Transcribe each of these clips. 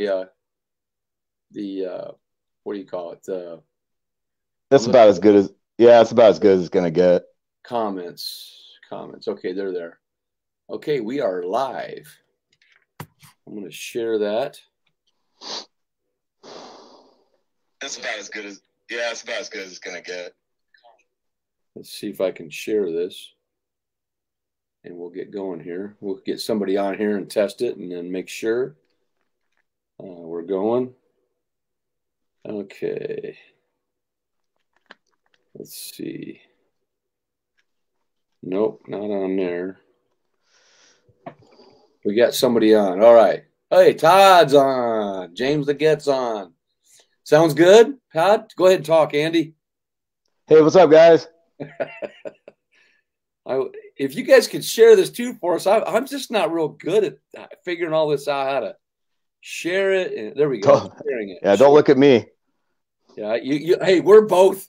yeah, the uh, what do you call it? The That's about as good as yeah, it's about as good as it's gonna get. comments, comments. Okay, they're there. Okay, we are live. I'm going to share that. That's about as good as yeah, it's about as good as it's gonna get. Let's see if I can share this. And we'll get going here. We'll get somebody on here and test it and then make sure uh, we're going. Okay. Let's see. Nope, not on there. We got somebody on. All right. Hey, Todd's on. James the Get's on. Sounds good, Todd? Go ahead and talk, Andy. Hey, what's up, guys? I, if you guys could share this too for us, I, I'm just not real good at figuring all this out. How to share it? And there we go. Sharing it. Yeah, don't look at me. Yeah, you, you. Hey, we're both.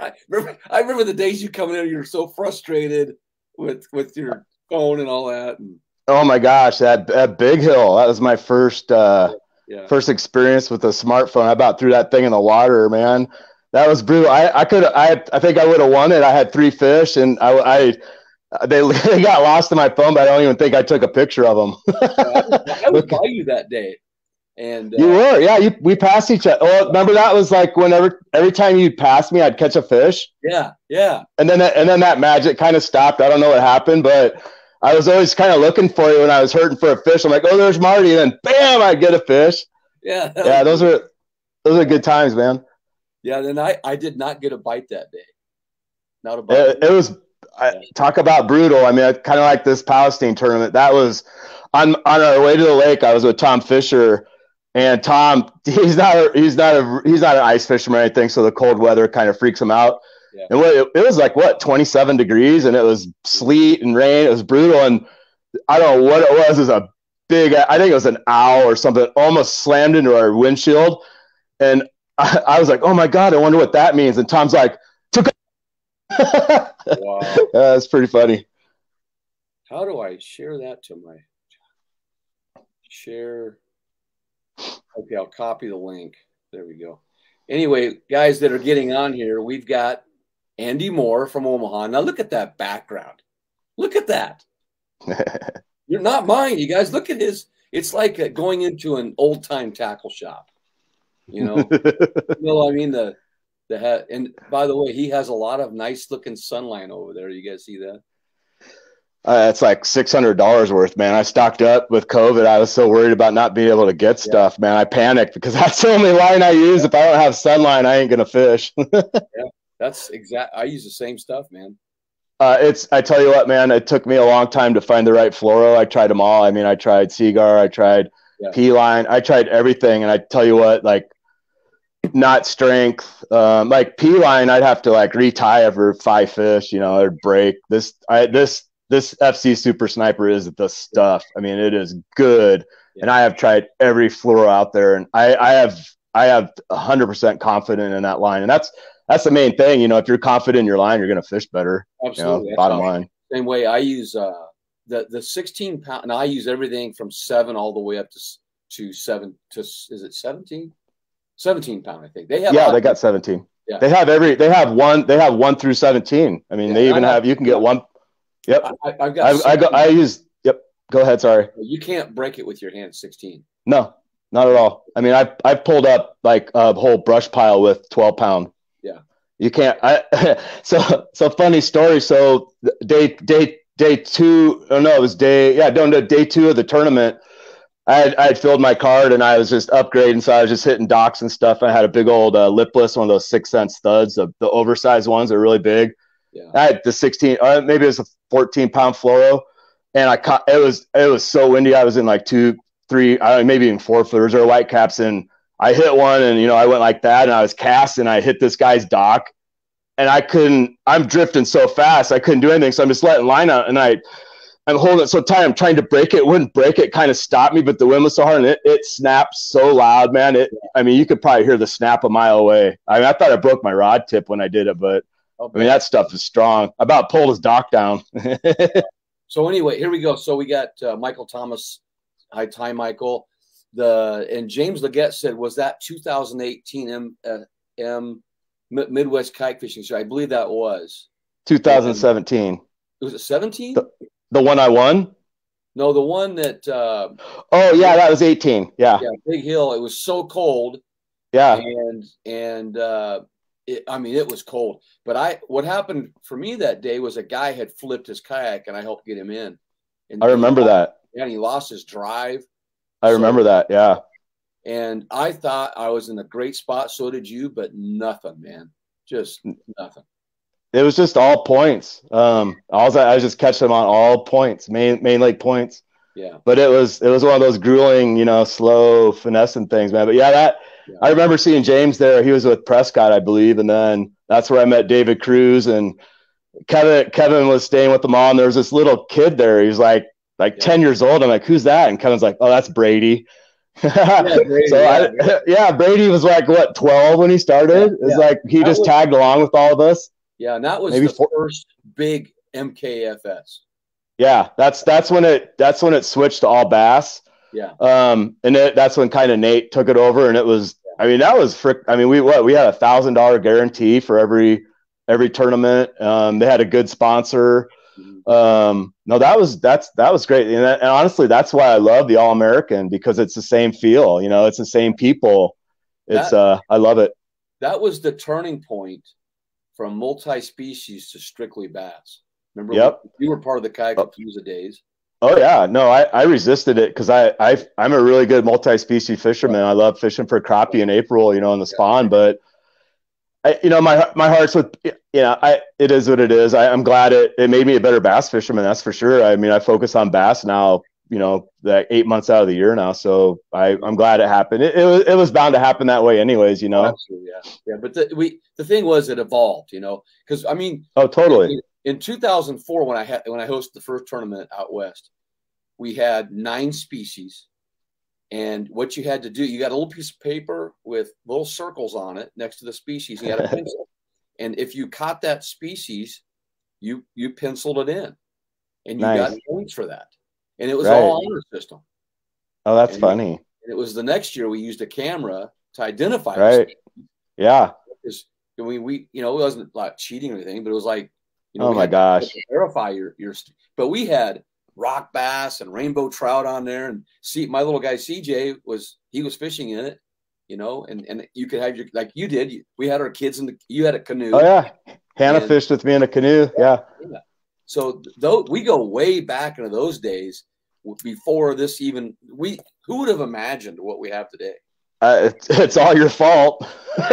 I, remember, I remember the days you come in. You're so frustrated with with your phone and all that. And Oh my gosh, that that big hill. That was my first uh yeah, first experience with a smartphone. I about threw that thing in the water, man. That was brutal. I, I could I I think I would have won it. I had three fish and I, I they, they got lost in my phone, but I don't even think I took a picture of them. I was by you that day, and uh, you were, yeah. You, we passed each other. Well, remember that was like whenever every time you passed me, I'd catch a fish, yeah, yeah, and then that, and then that magic kind of stopped. I don't know what happened, but I was always kind of looking for you when I was hurting for a fish. I'm like, oh, there's Marty, and then bam, I'd get a fish. yeah, Yeah, those are those are good times, man. yeah. Then I I did not get a bite that day. Not a bite. It, it was I, talk about brutal. I mean, I kind of like this Palestine tournament. That was on on our way to the lake. I was with Tom Fisher, and Tom he's not a, he's not a he's not an ice fisherman or anything. So the cold weather kind of freaks him out. Yeah. And what, it, it was like what 27 degrees, and it was sleet and rain. It was brutal, and I don't know what it was. It was a big. I think it was an owl or something. Almost slammed into our windshield, and I, I was like, "Oh my god, I wonder what that means." And Tom's like, "Took." Wow. That's pretty funny. How do I share that to my share? Okay, I'll copy the link. There we go. Anyway, guys that are getting on here, we've got Andy Moore from Omaha. Now look at that background. Look at that. You're not mine, you guys. Look at his. It's like uh, going into an old time tackle shop. You know, you know, I mean the the ha- and by the way, he has a lot of nice looking sunline over there. You guys see that? Uh, it's like six hundred dollars worth, man. I stocked up with COVID. I was so worried about not being able to get stuff, man. I panicked because that's the only line I use. If I don't have sunline, I ain't gonna fish. That's exact. I use the same stuff, man. uh, it's. I tell you what, man. It took me a long time to find the right fluoro. I tried them all. I mean, I tried Seaguar. I tried Yeah. P line. I tried everything, and I tell you what, like, not strength. Um, like P line, I'd have to like retie every five fish. You know, it'd break. This. I this this FC Super Sniper is the stuff. I mean, it is good, and I have tried every fluoro out there, and I I have I have hundred percent confident in that line, and that's that's the main thing. You know, if you're confident in your line, you're gonna fish better. You know, Absolutely. Bottom line. Same way I use uh, the the 16 pound, and I use everything from seven all the way up to to seven to is it 17? 17 pound, I think they have. Yeah, they got 17. Yeah. They have every. They have one. They have one through 17. I mean, Yeah, they even I- have. You can get one. Yep. I, I've got. I, I go. I use. Yep. Go ahead. Sorry. you can't break it with your hand. 16. No, not at all. I mean, I I pulled up like a whole brush pile with 12 pound. Yeah. You can't. I so so funny story. So day day day two. Oh no, it was day. Yeah, no, no, day two of the tournament. I had, I had filled my card and I was just upgrading, so I was just hitting docks and stuff. I had a big old uh, lipless, one of those six cent studs, the, the oversized ones are really big. Yeah. I had the 16, uh, maybe it was a 14 pound fluoro, and I caught it was it was so windy. I was in like two, three, I don't know, maybe even four footers or white caps, and I hit one, and you know I went like that, and I was cast, and I hit this guy's dock, and I couldn't. I'm drifting so fast, I couldn't do anything, so I'm just letting line out, and I. I'm holding it so tight. I'm trying to break it. it wouldn't break it. Kind of stopped me, but the wind was so hard, and it, it snapped so loud, man. It. I mean, you could probably hear the snap a mile away. I mean, I thought I broke my rod tip when I did it, but Oh, I mean, that stuff is strong. I about pulled his dock down. So anyway, here we go. So we got uh, Michael Thomas. Hi, Ty Michael. the and James Leggett said, was that 2018 M, uh, M Midwest Kayak Fishing Show? I believe that was 2017. Was it 17? The, one I won? No, the one that. Uh, oh yeah, that was 18. Yeah. Yeah, Big Hill. It was so cold. Yeah. And and uh, it, I mean it was cold. But I what happened for me that day was a guy had flipped his kayak and I helped get him in. And I remember he, that. And he lost his drive. I remember so, that. Yeah. And I thought I was in a great spot. So did you, but nothing, man. Just nothing. It was just all points. Um, I, I was just catching them on all points, main main lake points. Yeah. But it was it was one of those grueling, you know, slow finessing things, man. But yeah, that yeah. I remember seeing James there. He was with Prescott, I believe, and then that's where I met David Cruz and Kevin. Kevin was staying with them all, and there was this little kid there. He was like like yeah. ten years old. I'm like, who's that? And Kevin's like, oh, that's Brady. yeah, Brady, so yeah, I, yeah, Brady was like what twelve when he started. It's like he that just was, tagged along with all of us. Yeah, and that was Maybe the four, first big MKFS. Yeah, that's that's when it that's when it switched to all bass. Yeah. Um, and it, that's when kind of Nate took it over, and it was. I mean, that was frick. I mean, we what we had a thousand dollar guarantee for every every tournament. Um, they had a good sponsor. Mm-hmm. Um, no, that was that's that was great, and, and honestly, that's why I love the All American because it's the same feel. You know, it's the same people. It's that, uh, I love it. That was the turning point from multi-species to strictly bass. Remember, yep. you were part of the Kayakapalooza oh. days. Oh yeah, no, I, I resisted it because I, I I'm a really good multi-species fisherman. I love fishing for crappie in April, you know, in the spawn. But I, you know, my my heart's with you know, I it is what it is. I, I'm glad it it made me a better bass fisherman. That's for sure. I mean, I focus on bass now. You know, that eight months out of the year now. So I I'm glad it happened. It, it was it was bound to happen that way, anyways. You know. Absolutely, yeah, yeah. But the, we the thing was it evolved. You know, because I mean. Oh, totally in 2004 when I had when I hosted the first tournament out west, we had nine species, and what you had to do, you got a little piece of paper with little circles on it next to the species. You had a pencil, and if you caught that species, you you penciled it in, and you nice. got points for that, and it was right. all honor system. Oh, that's and funny. and it was the next year we used a camera to identify. Right. Yeah. Because I mean, we you know it wasn't like cheating or anything, but it was like you know, oh my gosh! Verify your your. But we had rock bass and rainbow trout on there, and see my little guy CJ was he was fishing in it, you know, and and you could have your like you did. We had our kids in the. You had a canoe. Oh yeah, Hannah and, fished with me in a canoe. Yeah. yeah. So though we go way back into those days before this even we who would have imagined what we have today. Uh, it's, it's all your fault.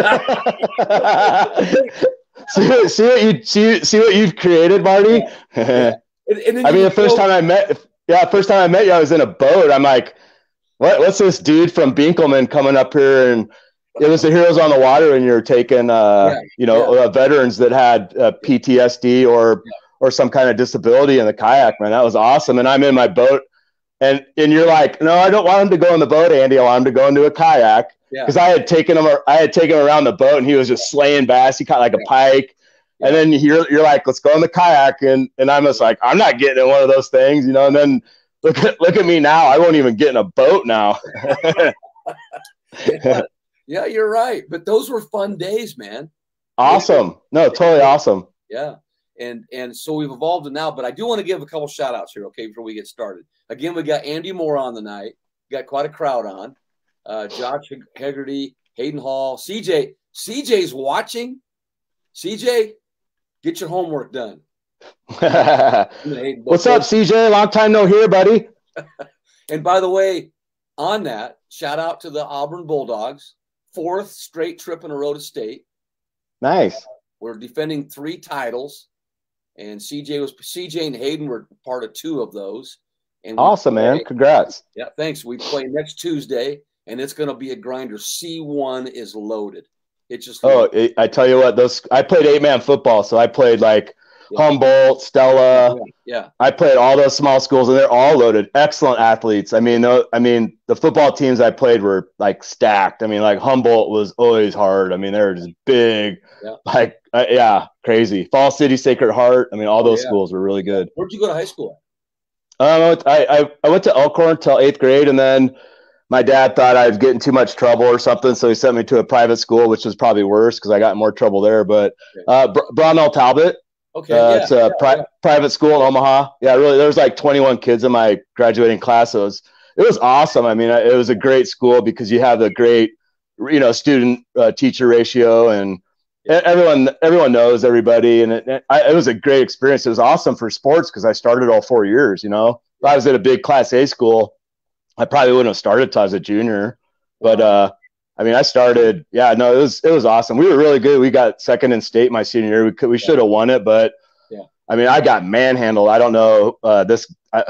see, see what you see, see what you've created, Marty. Yeah. And, and I mean, the first time I met, yeah, first time I met you, I was in a boat. I'm like, what? What's this dude from Benkelman coming up here? And it was the Heroes on the Water, and you're taking, uh, yeah. you know, yeah. uh, veterans that had uh, PTSD or or some kind of disability in the kayak. Man, that was awesome. And I'm in my boat, and and you're like, no, I don't want him to go in the boat, Andy. I want him to go into a kayak because yeah. I had taken him I had taken him around the boat and he was just slaying bass. He caught like a pike. Yeah. And then you're you're like, let's go in the kayak, and and I'm just like, I'm not getting in one of those things, you know. And then look at look at me now. I won't even get in a boat now. yeah, you're right. But those were fun days, man. Awesome. No, totally awesome. Yeah. And and so we've evolved it now, but I do want to give a couple shout outs here, okay, before we get started. Again, we got Andy Moore on the night. We got quite a crowd on uh, Josh Hegarty, Hayden Hall, CJ. CJ's watching. CJ, get your homework done. What's up, CJ? Long time no hear, buddy. and by the way, on that, shout out to the Auburn Bulldogs, fourth straight trip in a row to state. Nice. We're defending three titles, and CJ was CJ and Hayden were part of two of those. And awesome, play, man! Congrats. Yeah, thanks. We play next Tuesday and it's going to be a grinder. C1 is loaded. It just oh, I tell you what, those I played eight man football, so I played like yeah. Humboldt, Stella. Yeah, yeah, I played all those small schools, and they're all loaded. Excellent athletes. I mean, no, I mean the football teams I played were like stacked. I mean, like Humboldt was always hard. I mean, they were just big. Yeah. Like uh, yeah, crazy. Fall City, Sacred Heart. I mean, all those oh, schools were really good. Where'd you go to high school? Um, I, I I went to Elkhorn until eighth grade, and then my dad thought I was getting too much trouble or something, so he sent me to a private school, which was probably worse because I got in more trouble there. But uh, Br- Brownell Talbot, Okay. uh, yeah, it's a yeah, pri- yeah. private school in Omaha. Yeah, really, there was like 21 kids in my graduating class. So it was it was awesome. I mean, it was a great school because you have the great, you know, student uh, teacher ratio and everyone everyone knows everybody, and it, it, I, it was a great experience. It was awesome for sports because I started all four years. You know, if I was at a big Class A school, I probably wouldn't have started till I was a junior. But uh, I mean, I started. Yeah, no, it was it was awesome. We were really good. We got second in state my senior year. We could we should have won it, but Yeah. I mean, I got manhandled. I don't know uh, this. I,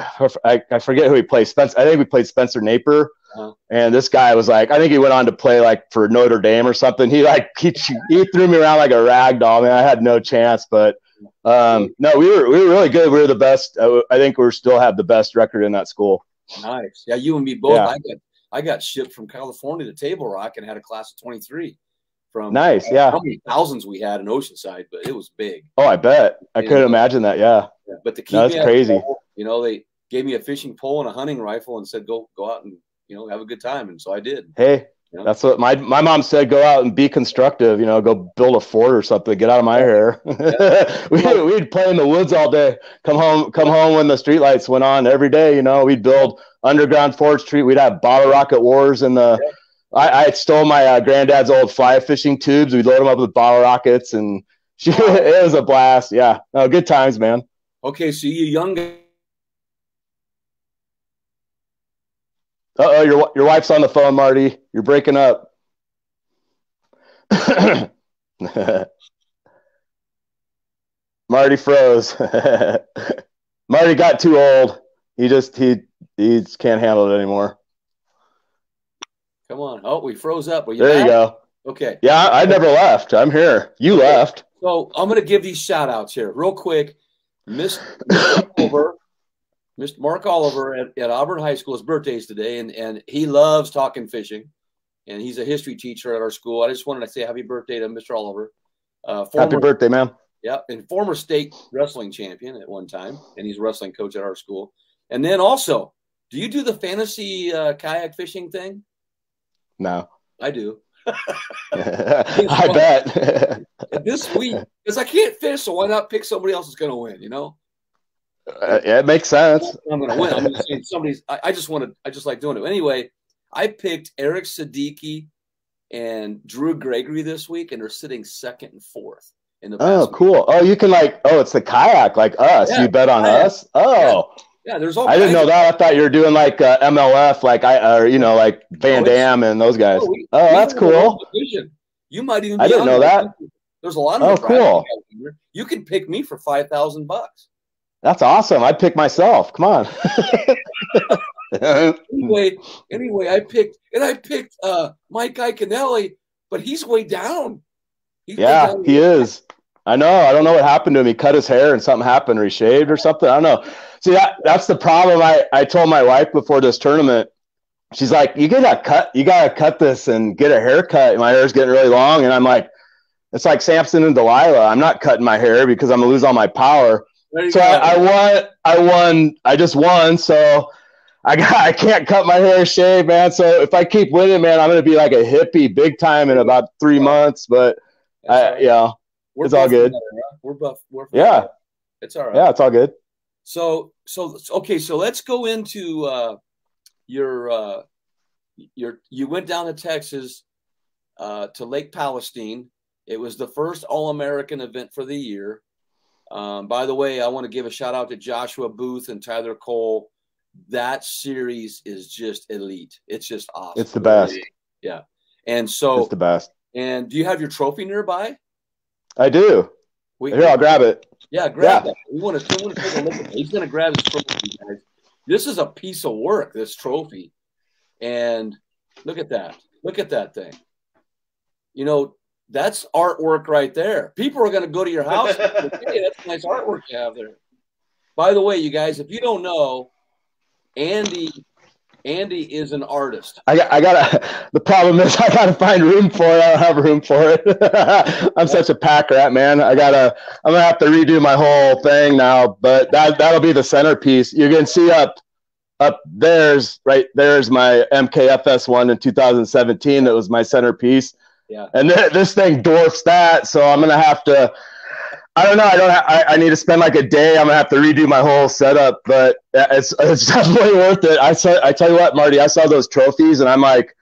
I I forget who he played. Spencer. I think we played Spencer Naper. Uh-huh. And this guy was like, I think he went on to play like for Notre Dame or something. He like he, he threw me around like a rag doll. Man, I had no chance. But um, no, we were we were really good. We were the best. Uh, I think we still have the best record in that school. Nice. Yeah, you and me both. Yeah. I got I got shipped from California to Table Rock and had a class of 23 from Nice, I don't know yeah. How many thousands we had in Oceanside, but it was big. Oh, I bet. I Yeah. couldn't imagine that. Yeah. But to keep No, that's me out of crazy. trouble, you know, they gave me a fishing pole and a hunting rifle and said, "Go go out and you know have a good time." And so I did. Hey, That's what my my mom said. Go out and be constructive. You know, go build a fort or something. Get out of my hair. we we'd play in the woods all day. Come home, come home when the streetlights went on every day. You know, we'd build underground forts. Street. We'd have bottle rocket wars in the. I, I stole my uh, granddad's old fly fishing tubes. We'd load them up with bottle rockets, and it was a blast. Yeah, no, good times, man. Okay, so you young guys, Uh oh, your your wife's on the phone, Marty. You're breaking up. Marty froze. Marty got too old. He just he he just can't handle it anymore. come on. Oh, we froze up. You There you go. Okay. Yeah, I never left. I'm here. You Okay. left. So I'm going to give these shout outs here real quick. Mr. Oliver, Mr. Mark Oliver at, at Auburn High School, his birthday's today, and, and he loves talking fishing. And he's a history teacher at our school. I just wanted to say happy birthday to Mr. Oliver. Uh, former, Happy birthday, man. Yeah, and former state wrestling champion at one time, and he's a wrestling coach at our school. And then also, do you do the fantasy uh, kayak fishing thing? No. I do. I bet. This week, because I can't fish, so why not pick somebody else that's going to win? You know, Uh, yeah, it makes sense. I'm going to win. I'm just saying somebody's. I, I just wanted. I just like doing it anyway. I picked Eric Siddiqi and Drew Gregory this week, and they're sitting second and fourth in the. Oh, cool. Oh, you can like. Oh, it's the kayak, like us. Yeah, you bet on kayak. us. Oh. Yeah, there's all. I didn't know that. I thought you were doing like uh, MLF, like I, or you know, like Van Dam and those guys. Oh, we- Oh, that's have a little cool. You might even. I didn't know that. There's a lot of. Oh, cool. guys in here. You can pick me for five thousand bucks. That's awesome. I'd pick myself. Come on. Anyway, anyway, I picked and I picked uh Mike Iaconelli, but he's way down. He's way yeah, down. he is. I know. I don't know what happened to him. He cut his hair and something happened, or he shaved or something. I don't know. See, that, that's the problem. I, I told my wife before this tournament, she's like, you gotta cut, you gotta cut this and get a haircut. My hair's getting really long. And I'm like, it's like Samson and Delilah. I'm not cutting my hair because I'm gonna lose all my power. So go. I, I won. I won. I just won. So I got. I can't cut my hair, shave, man. So if I keep winning, man, I'm gonna be like a hippie big time in about three months. But I, We're it's all good. together, huh? We're buff. We're Yeah. It's all right. yeah, it's all good. So so okay, so let's go into uh your uh your you went down to Texas uh to Lake Palestine. It was the first All-American event for the year. Um, by the way, I want to give a shout out to Joshua Booth and Tyler Cole. That series is just elite. It's just awesome. It's the best. Yeah. And so It's the best. and do you have your trophy nearby? I do. We, Here, I'll grab it. yeah, grab Yeah. that. We want to, we want to take a look at it. He's going to grab his trophy, guys. This is a piece of work, this trophy. And look at that. Look at that thing. You know, that's artwork right there. People are going to go to your house. and say, hey, that's nice artwork you have there. By the way, you guys, if you don't know, Andy, Andy is an artist. I got. I gotta. The problem is I gotta find room for it. I don't have room for it. I'm such a pack rat, man. I gotta. I'm gonna have to redo my whole thing now. But that that'll be the centerpiece. You can see up up there's right there's my MKFS one in 2017 that was my centerpiece. Yeah. And th- this thing dwarfs that, so I'm gonna have to. I don't know. I don't. Ha- I, I need to spend like a day. I'm gonna have to redo my whole setup, but it's it's definitely worth it. I saw. I tell you what, Marty. I saw those trophies, and I'm like,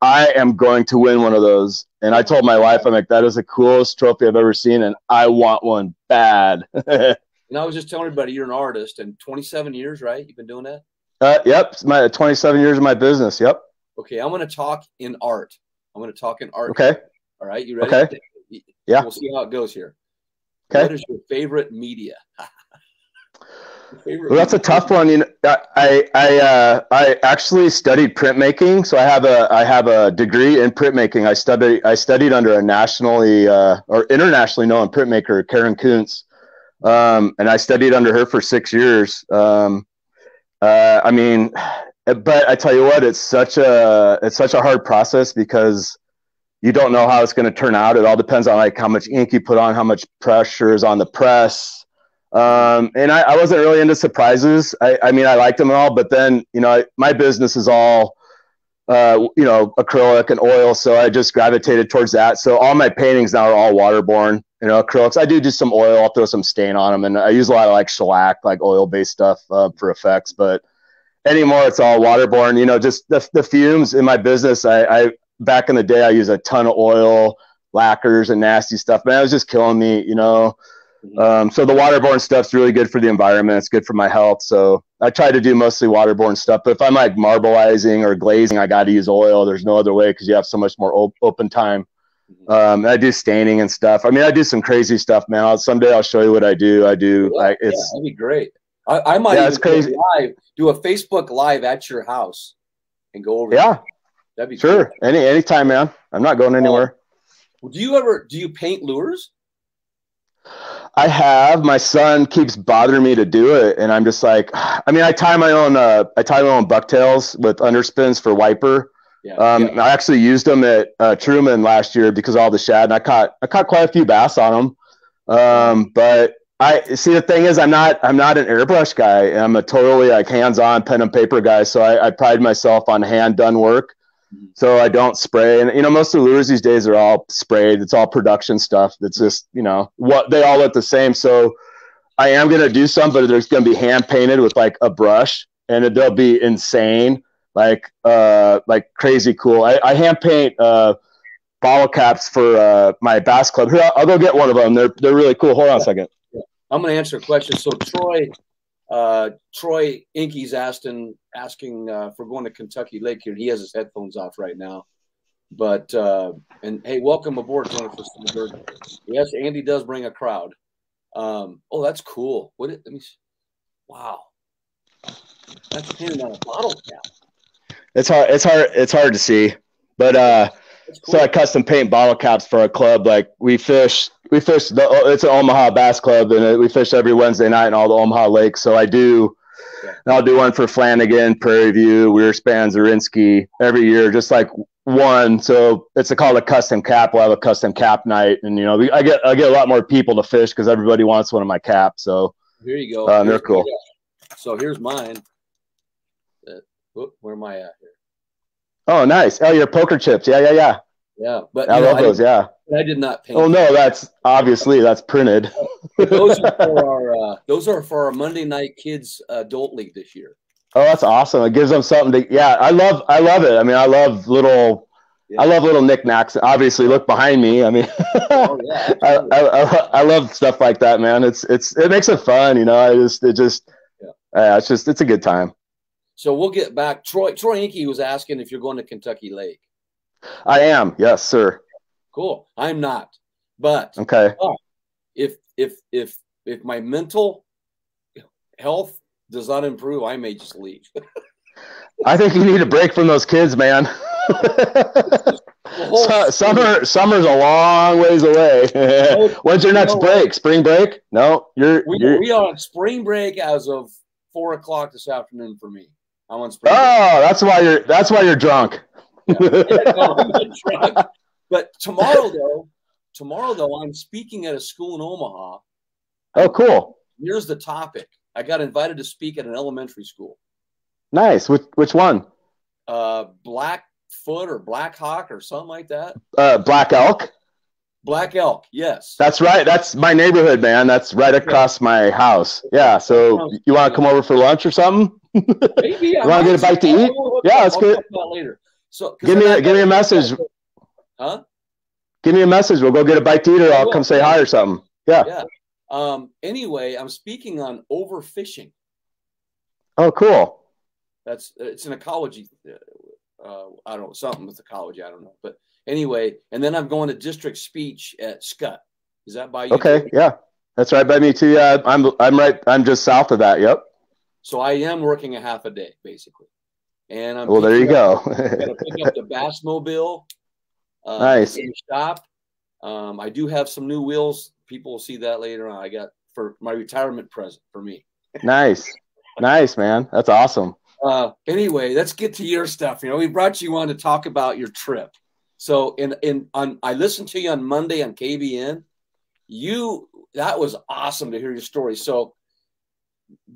I am going to win one of those. And I told my wife, I'm like, that is the coolest trophy I've ever seen, and I want one bad. and I was just telling everybody, you're an artist, and 27 years, right? You've been doing that. Uh, yep, my 27 years of my business. Yep. Okay, I'm going to talk in art. I'm going to talk in art. Okay. All right, you ready? Okay. Yeah. We'll see how it goes here. Okay. What is your favorite media? favorite well, that's a tough one. You know, I I uh, I actually studied printmaking, so I have a I have a degree in printmaking. I studied I studied under a nationally uh, or internationally known printmaker, Karen Kunc, um, and I studied under her for six years. Um, uh, I mean, but I tell you what, it's such a it's such a hard process because you don't know how it's going to turn out. It all depends on like how much ink you put on, how much pressure is on the press. Um, and I, I, wasn't really into surprises. I, I, mean, I liked them all, but then you know, my business is all uh, you know acrylic and oil, so I just gravitated towards that. So all my paintings now are all waterborne. You know, acrylics. I do do some oil. I'll throw some stain on them, and I use a lot of like shellac, like oil-based stuff uh, for effects. But anymore, it's all waterborne. You know, just the, the fumes in my business. I, I back in the day, I used a ton of oil, lacquers, and nasty stuff. Man, it was just killing me. You know. Mm-hmm. Um, so the waterborne stuff's really good for the environment. It's good for my health. So I try to do mostly waterborne stuff. But if I'm like marbleizing or glazing, I got to use oil. There's no other way because you have so much more op- open time. Um, I do staining and stuff. I mean, I do some crazy stuff, man. I'll, someday I'll show you what I do. I do yeah, like it's yeah, that'd be great. I, I might yeah, it's crazy. live, do a Facebook live at your house and go over. Yeah, that'd be sure. Cool. Any anytime, man. I'm not going anywhere. Uh, do you ever do you paint lures? I have. My son keeps bothering me to do it, and I'm just like, I mean, I tie my own. Uh, I tie my own bucktails with underspins for wiper yeah, um, yeah. I actually used them at uh, Truman last year because all the shad, and I caught I caught quite a few bass on them. Um, but I see the thing is I'm not I'm not an airbrush guy. I'm a totally like hands-on pen and paper guy. So I, I pride myself on hand done work. Mm-hmm. So I don't spray, and you know most of the lures these days are all sprayed. It's all production stuff. It's just you know what they all look the same. So I am gonna do some, but there's gonna be hand painted with like a brush, and it, they'll be insane like uh like crazy cool. I, I hand paint uh bottle caps for uh my bass club. Here, I'll, I'll go get one of them. They're they're really cool. Hold on a second. I'm going to answer a question. So Troy, uh, Troy Inky's asking asking uh, for going to Kentucky Lake here. He has his headphones off right now. But uh, and hey, welcome aboard, Yes, Andy does bring a crowd. Um, oh, that's cool. What? It, let me. See. Wow, that's painted on a bottle cap it's hard. It's hard. It's hard to see, but uh, cool. so I custom paint bottle caps for a club. Like we fish, we fish. The, uh, it's an Omaha Bass Club, and uh, we fish every Wednesday night in all the Omaha lakes. So I do. I'll do one for Flanagan, Prairie View, Wehrspann, Zorinsky every year, just like one. So it's a, called a custom cap. We'll have a custom cap night, and you know, we, I get I get a lot more people to fish because everybody wants one of my caps. So here you go. Um, they're cool. So here's mine. Where am I at here? Oh, nice. Oh, your poker chips. Yeah, yeah, yeah. Yeah, but I love know, those. I yeah. I did not paint. Oh no, that's obviously that's printed. those are for our uh, those are for our Monday night kids adult league this year. Oh, that's awesome! It gives them something to. Yeah, I love I love it. I mean, I love little. Yeah. I love little knickknacks. Obviously, look behind me. I mean, oh, yeah, I, I, I, love stuff like that, man. It's it's it makes it fun, you know. I just it just yeah. Uh, it's just it's a good time. So we'll get back. Troy Troy Inky was asking if you're going to Kentucky Lake. I am. Yes, sir. Cool. I'm not. But okay. if if if if my mental health does not improve, I may just leave. I think you need a break from those kids, man. summer summer's a long ways away. When's your next break? Spring break? No, you're, we, you're we are on spring break as of four o'clock this afternoon for me. I'm on spring. Oh, that's why you're that's why you're drunk. Yeah. yeah, no, drunk. But tomorrow though, tomorrow though, I'm speaking at a school in Omaha. Oh, cool. Here's the topic. I got invited to speak at an elementary school. Nice. Which which one? Uh, Blackfoot or Black Hawk or something like that. Uh, Black Elk. Black Elk. Yes. That's right. That's my neighborhood, man. That's right across my house. Yeah. So you want to come over for lunch or something? Maybe. you want to get a bite to eat? Yeah, let's get later. So give me a, give me a message. Huh? Give me a message. We'll go get a bite to eat, or I'll come say hi or something. Yeah. Yeah. Um. Anyway, I'm speaking on overfishing. Oh, cool. That's it's an ecology. Uh, I don't know something with ecology. I don't know, but anyway, and then I'm going to district speech at Skutt. Is that by you? Okay, yeah, that's right by me too. Yeah, I'm I'm right. I'm just south of that. Yep. So I am working a half a day basically, and I'm well. There you up, go. to pick up the Bassmobile. Uh, nice. Shop. Um, I do have some new wheels. People will see that later on. I got for my retirement present for me. nice, nice man. That's awesome. Uh, anyway, let's get to your stuff. You know, we brought you on to talk about your trip. So in in on I listened to you on Monday on KBN. You that was awesome to hear your story. So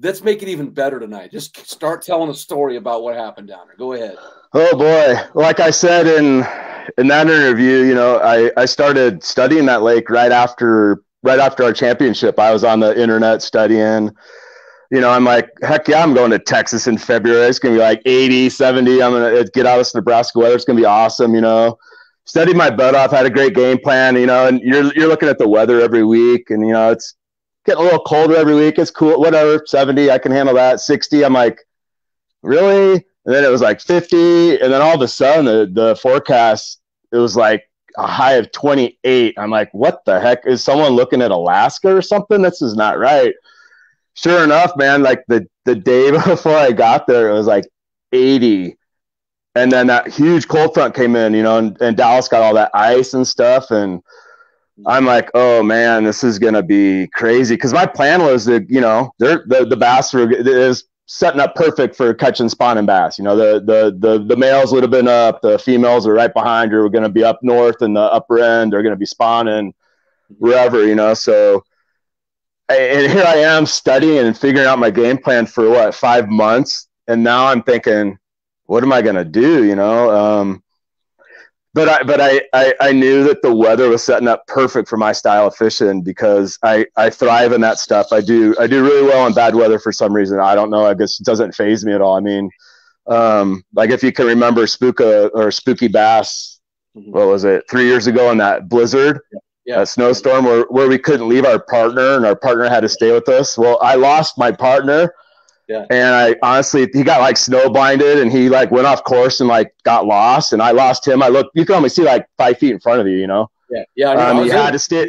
let's make it even better tonight. Just start telling a story about what happened down there. Go ahead. Oh boy. Like I said in in that interview, you know, I, I started studying that lake right after right after our championship. I was on the internet studying you know, I'm like, heck yeah, I'm going to Texas in February. It's going to be like 80, 70. I'm going to uh, get out of this Nebraska weather. It's going to be awesome, you know studied my butt off, had a great game plan, you know, and you're you're looking at the weather every week and you know, it's getting a little colder every week. It's cool, whatever, 70, I can handle that. 60, I'm like, really? And then it was like 50, and then all of a sudden the, the forecast it was like a high of 28. I'm like, what the heck? Is someone looking at Alaska or something? This is not right. Sure enough, man, like the the day before I got there, it was like 80 and then that huge cold front came in, you know, and, and Dallas got all that ice and stuff. And I'm like, oh man, this is gonna be crazy. Because my plan was that you know, they're, the the bass were is setting up perfect for catching spawning bass. You know, the the the the males would have been up, the females are right behind you. We're gonna be up north in the upper end. They're gonna be spawning wherever, you know. So, and here I am studying and figuring out my game plan for what five months, and now I'm thinking what am I going to do? You know, um, but I, but I, I, I, knew that the weather was setting up perfect for my style of fishing because I, I thrive in that stuff. I do, I do really well in bad weather for some reason. I don't know. I guess it doesn't phase me at all. I mean, um, like if you can remember Spooka or Spooky Bass, mm-hmm. what was it? Three years ago in that blizzard, yeah. a snowstorm where, where we couldn't leave our partner and our partner had to stay with us. Well, I lost my partner yeah. And I honestly, he got like snow blinded and he like went off course and like got lost. And I lost him. I look, you can only see like five feet in front of you, you know? Yeah. Yeah. Um, you had to stay.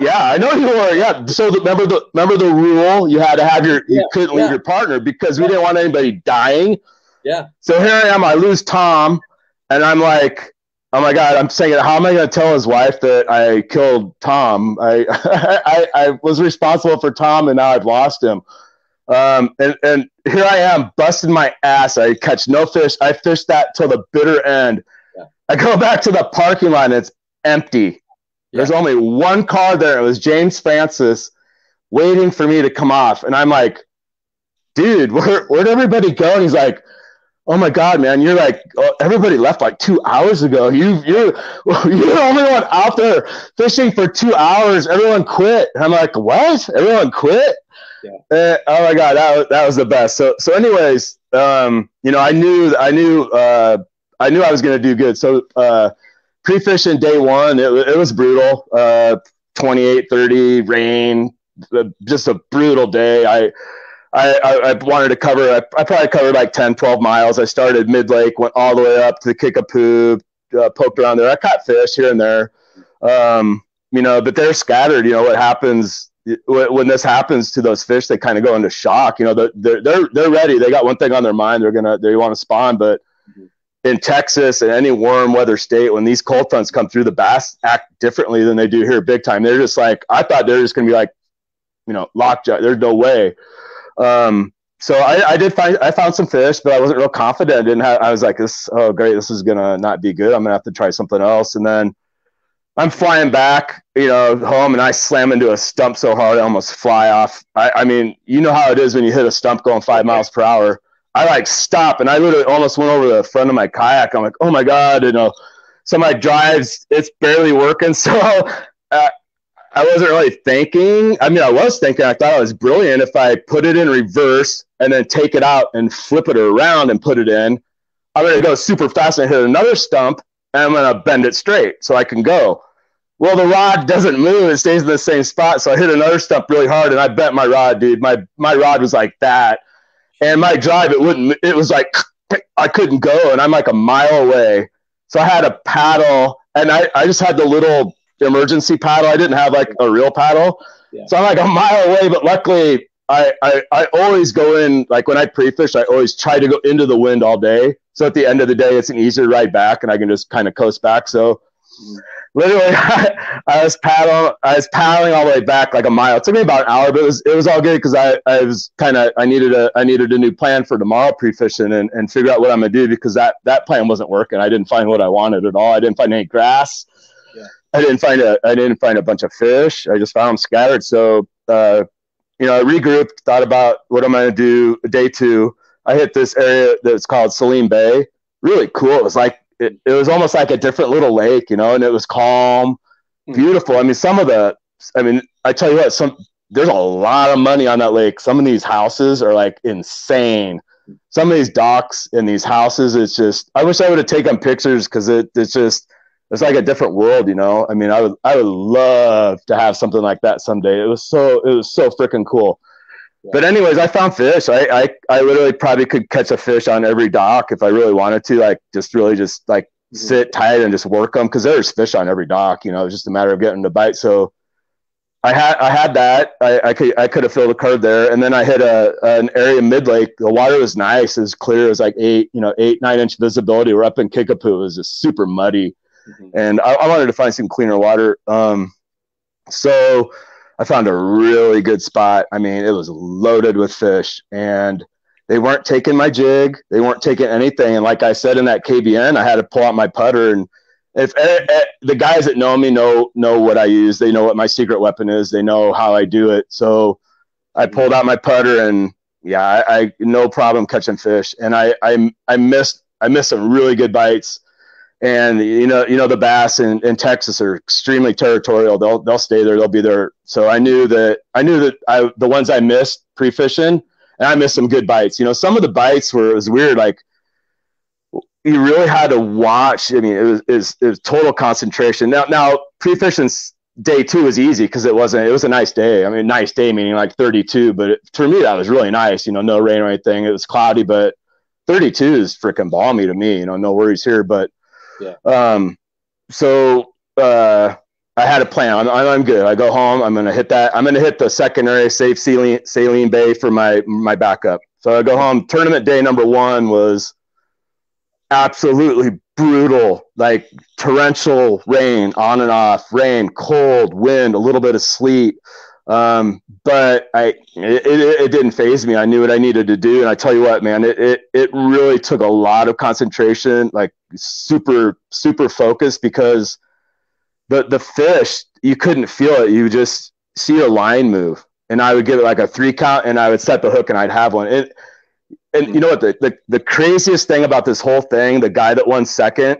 Yeah, I know you were. Yeah. So the, remember the remember the rule? You had to have your you yeah, couldn't leave your partner because we didn't want anybody dying. Yeah. So here I am. I lose Tom, and I'm like, oh my god. I'm saying, how am I going to tell his wife that I killed Tom? I, I I was responsible for Tom, and now I've lost him. Um, and, and here I am busting my ass. I catch no fish. I fish that till the bitter end. Yeah. I go back to the parking lot and it's empty. Yeah. There's only one car there. It was James Francis waiting for me to come off. And I'm like, dude, where, where'd everybody go? And he's like, oh my God, man, you're like, oh, everybody left like two hours ago. You, you're, you're the only one out there fishing for two hours. Everyone quit. And I'm like, what? Everyone quit? Yeah. Uh, oh my god, that was, that was the best. So so anyways, um, you know, I knew I knew uh, I knew I was gonna do good. So uh, pre-fishing day one, it, it was brutal. Uh, 28, 30, rain, just a brutal day. I I, I, wanted to cover, I, I, probably covered like 10, 12 miles. I started mid lake, went all the way up to the Kickapoo, uh, poked around there. I caught fish here and there. Um, you know, but they're scattered. You know, what happens when this happens to those fish, they kind of go into shock. You know, they're they're they're ready. They got one thing on their mind. They're gonna they want to spawn. But mm-hmm. in Texas and any warm weather state, when these cold fronts come through, the bass act differently than they do here, big time. They're just like I thought they're just gonna be like, you know, lockjaw. There's no way. Um, so I, I did find I found some fish, but I wasn't real confident. I didn't have, I was like, this oh great, this is gonna not be good. I'm gonna have to try something else. And then I'm flying back, you know, home, and I slam into a stump so hard I almost fly off. I, I mean, you know how it is when you hit a stump going five miles per hour. I like stop and I literally almost went over the front of my kayak. I'm like, oh my god, you know, somebody drives, it's barely working. So uh, I wasn't really thinking. I mean, I was thinking. I thought it was brilliant if I put it in reverse and then take it out and flip it around and put it in. I'm gonna go super fast and hit another stump, and I'm gonna bend it straight so I can go. Well, the rod doesn't move; it stays in the same spot. So I hit another stump really hard, and I bent my rod, dude. My my rod was like that, and my drive it wouldn't. It was like I couldn't go, and I'm like a mile away. So I had a paddle, and I I just had the little emergency paddle. I didn't have like a real paddle, yeah. so I'm like a mile away. But luckily, I, I I always go in like when I pre-fish, I always try to go into the wind all day. So at the end of the day, it's an easier ride back, and I can just kind of coast back. So literally, I, I was paddling, I was paddling all the way back like a mile. It took me about an hour, but it was it was all good because I, I was kind of I needed a I needed a new plan for tomorrow pre-fishing and, and figure out what I'm gonna do because that that plan wasn't working. I didn't find what I wanted at all. I didn't find any grass. Yeah. I didn't find a I didn't find a bunch of fish. I just found them scattered. So uh, you know, I regrouped, thought about what I'm gonna do day two I hit this area that's called Saline Bay. Really cool. It was like it, it was almost like a different little lake, you know, and it was calm, hmm. beautiful. I mean, some of the, I mean, I tell you what, some there's a lot of money on that lake. Some of these houses are like insane. Some of these docks in these houses, it's just. I wish I would have taken pictures because it, it's just it's like a different world, you know. I mean, I would I would love to have something like that someday. It was so it was so freaking cool. But anyways, I found fish. I, I I literally probably could catch a fish on every dock if I really wanted to. Like just really just like mm-hmm. sit tight and just work them because there's fish on every dock. You know, it's just a matter of getting the bite. So I had I had that. I, I could I could have filled a curve there, and then I hit a an area mid lake. The water was nice, as clear. It was like eight you know eight nine inch visibility. We're up in Kickapoo. It was just super muddy, mm-hmm. and I, I, wanted to find some cleaner water. Um, so I found a really good spot. I mean, it was loaded with fish and they weren't taking my jig. They weren't taking anything. And like I said in that KBN, I had to pull out my putter. And if eh, eh, the guys that know me know, know what I use, they know what my secret weapon is. They know how I do it. So I pulled out my putter and yeah, I, I no problem catching fish. And I, I, I missed, I missed some really good bites and you know you know the bass in, in texas are extremely territorial. They'll they'll stay there. They'll be there. So i knew that i knew that i the ones i missed pre-fishing and i missed some good bites. You know some of the bites were it was weird like you really had to watch i mean it was, it was, it was total concentration. Now now pre-fishing day two was easy because it wasn't it was a nice day. I mean nice day meaning like 32 but it, for me that was really nice you know no rain or anything. It was cloudy but 32 is freaking balmy to me you know no worries here. But yeah. Um, so uh, I had a plan. I'm, I'm good. I go home. I'm gonna hit that. I'm gonna hit the secondary safe saline, saline bay for my my backup. So I go home. Tournament day number one was absolutely brutal, like torrential rain on and off, rain, cold, wind, a little bit of sleet. Um, but I, it, it, it, didn't phase me. I knew what I needed to do. And I tell you what, man, it, it, it really took a lot of concentration, like super, super focused because the, the fish, you couldn't feel it. You just see a line move and I would give it like a three count and I would set the hook and I'd have one. It, and you know what, the, the, the craziest thing about this whole thing, the guy that won second,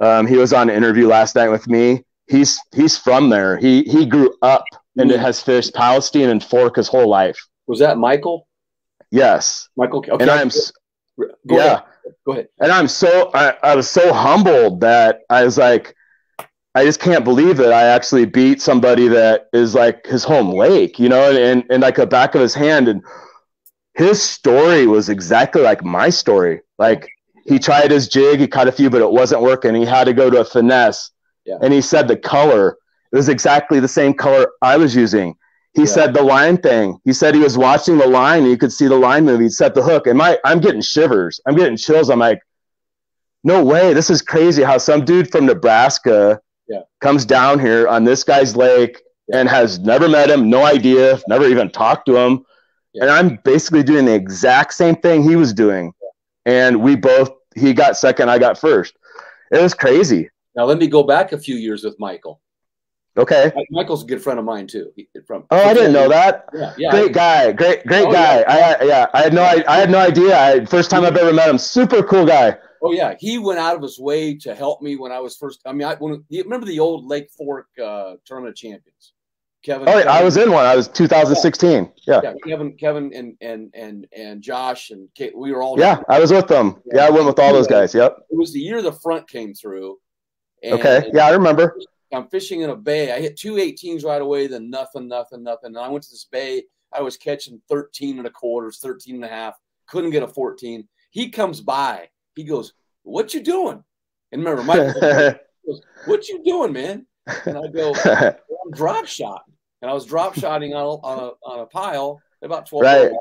um, he was on an interview last night with me. He's, he's from there. He, he grew up and it has fished Palestine and Fork his whole life. Was that Michael? Yes. Michael. Okay. And I'm, Go yeah. Ahead. Go ahead. And I'm so, I, I was so humbled that I was like, I just can't believe that I actually beat somebody that is like his home lake, you know, and, and, and like the back of his hand. And his story was exactly like my story. Like he tried his jig, he caught a few, but it wasn't working. He had to go to a finesse. Yeah. And he said the color it was exactly the same color I was using. He yeah. said the line thing. He said he was watching the line and you could see the line move. He set the hook. And my I'm getting shivers. I'm getting chills. I'm like, no way. This is crazy how some dude from Nebraska yeah. comes down here on this guy's lake yeah. and has never met him, no idea, never even talked to him. And I'm basically doing the exact same thing he was doing. And we both he got second, I got first. It was crazy. Now let me go back a few years with Michael. Okay. Michael's a good friend of mine too. He, from oh, I didn't know that. Yeah, yeah. Great guy, great, great Oh, guy. yeah. I yeah, I had no, I, I had no idea. I, first time I've ever met him. Super cool guy. Oh yeah, he went out of his way to help me when I was first. I mean, I when, you remember the old Lake Fork uh, tournament of champions, Kevin. Oh, yeah, I was in one. I was 2016. Yeah, Yeah, Kevin, Kevin, and and and and Josh and Kate, we were all. yeah, I was with them. Yeah, I went with all those guys. Yep. It was the year the front came through. and Okay. Yeah, I remember. I'm fishing in a bay. I hit two 18s right away, then nothing, nothing, nothing. And I went to this bay. I was catching 13 and a quarters, 13 and a half. Couldn't get a 14. He comes by. He goes, "What you doing?" And remember, Mike goes, "What you doing, man?" And I go, "I'm drop shot. And I was drop shotting on a, on a on a pile about 12. Right.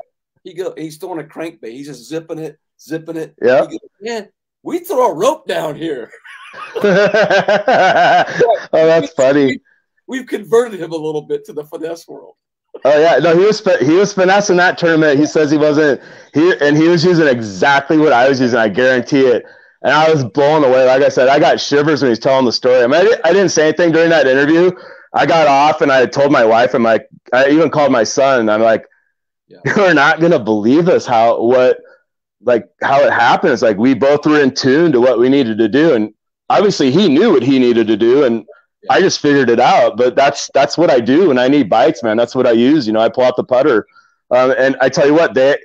He go. He's throwing a crankbait. He's just zipping it, zipping it. Yeah. Man, we throw a rope down here. oh, that's funny. We've converted him a little bit to the finesse world. Oh yeah, no, he was he was finessing that tournament. He says he wasn't he and he was using exactly what I was using. I guarantee it. And I was blown away. Like I said, I got shivers when he's telling the story. I mean, I, didn't, I didn't say anything during that interview. I got off and I told my wife. I'm like, I even called my son. I'm like, Yeah. you're not gonna believe this. How what like how it happens. Like we both were in tune to what we needed to do, and obviously he knew what he needed to do, and I just figured it out. But that's that's what I do when I need bites, man. That's what I use. You know, I pull out the putter, um, and I tell you what, they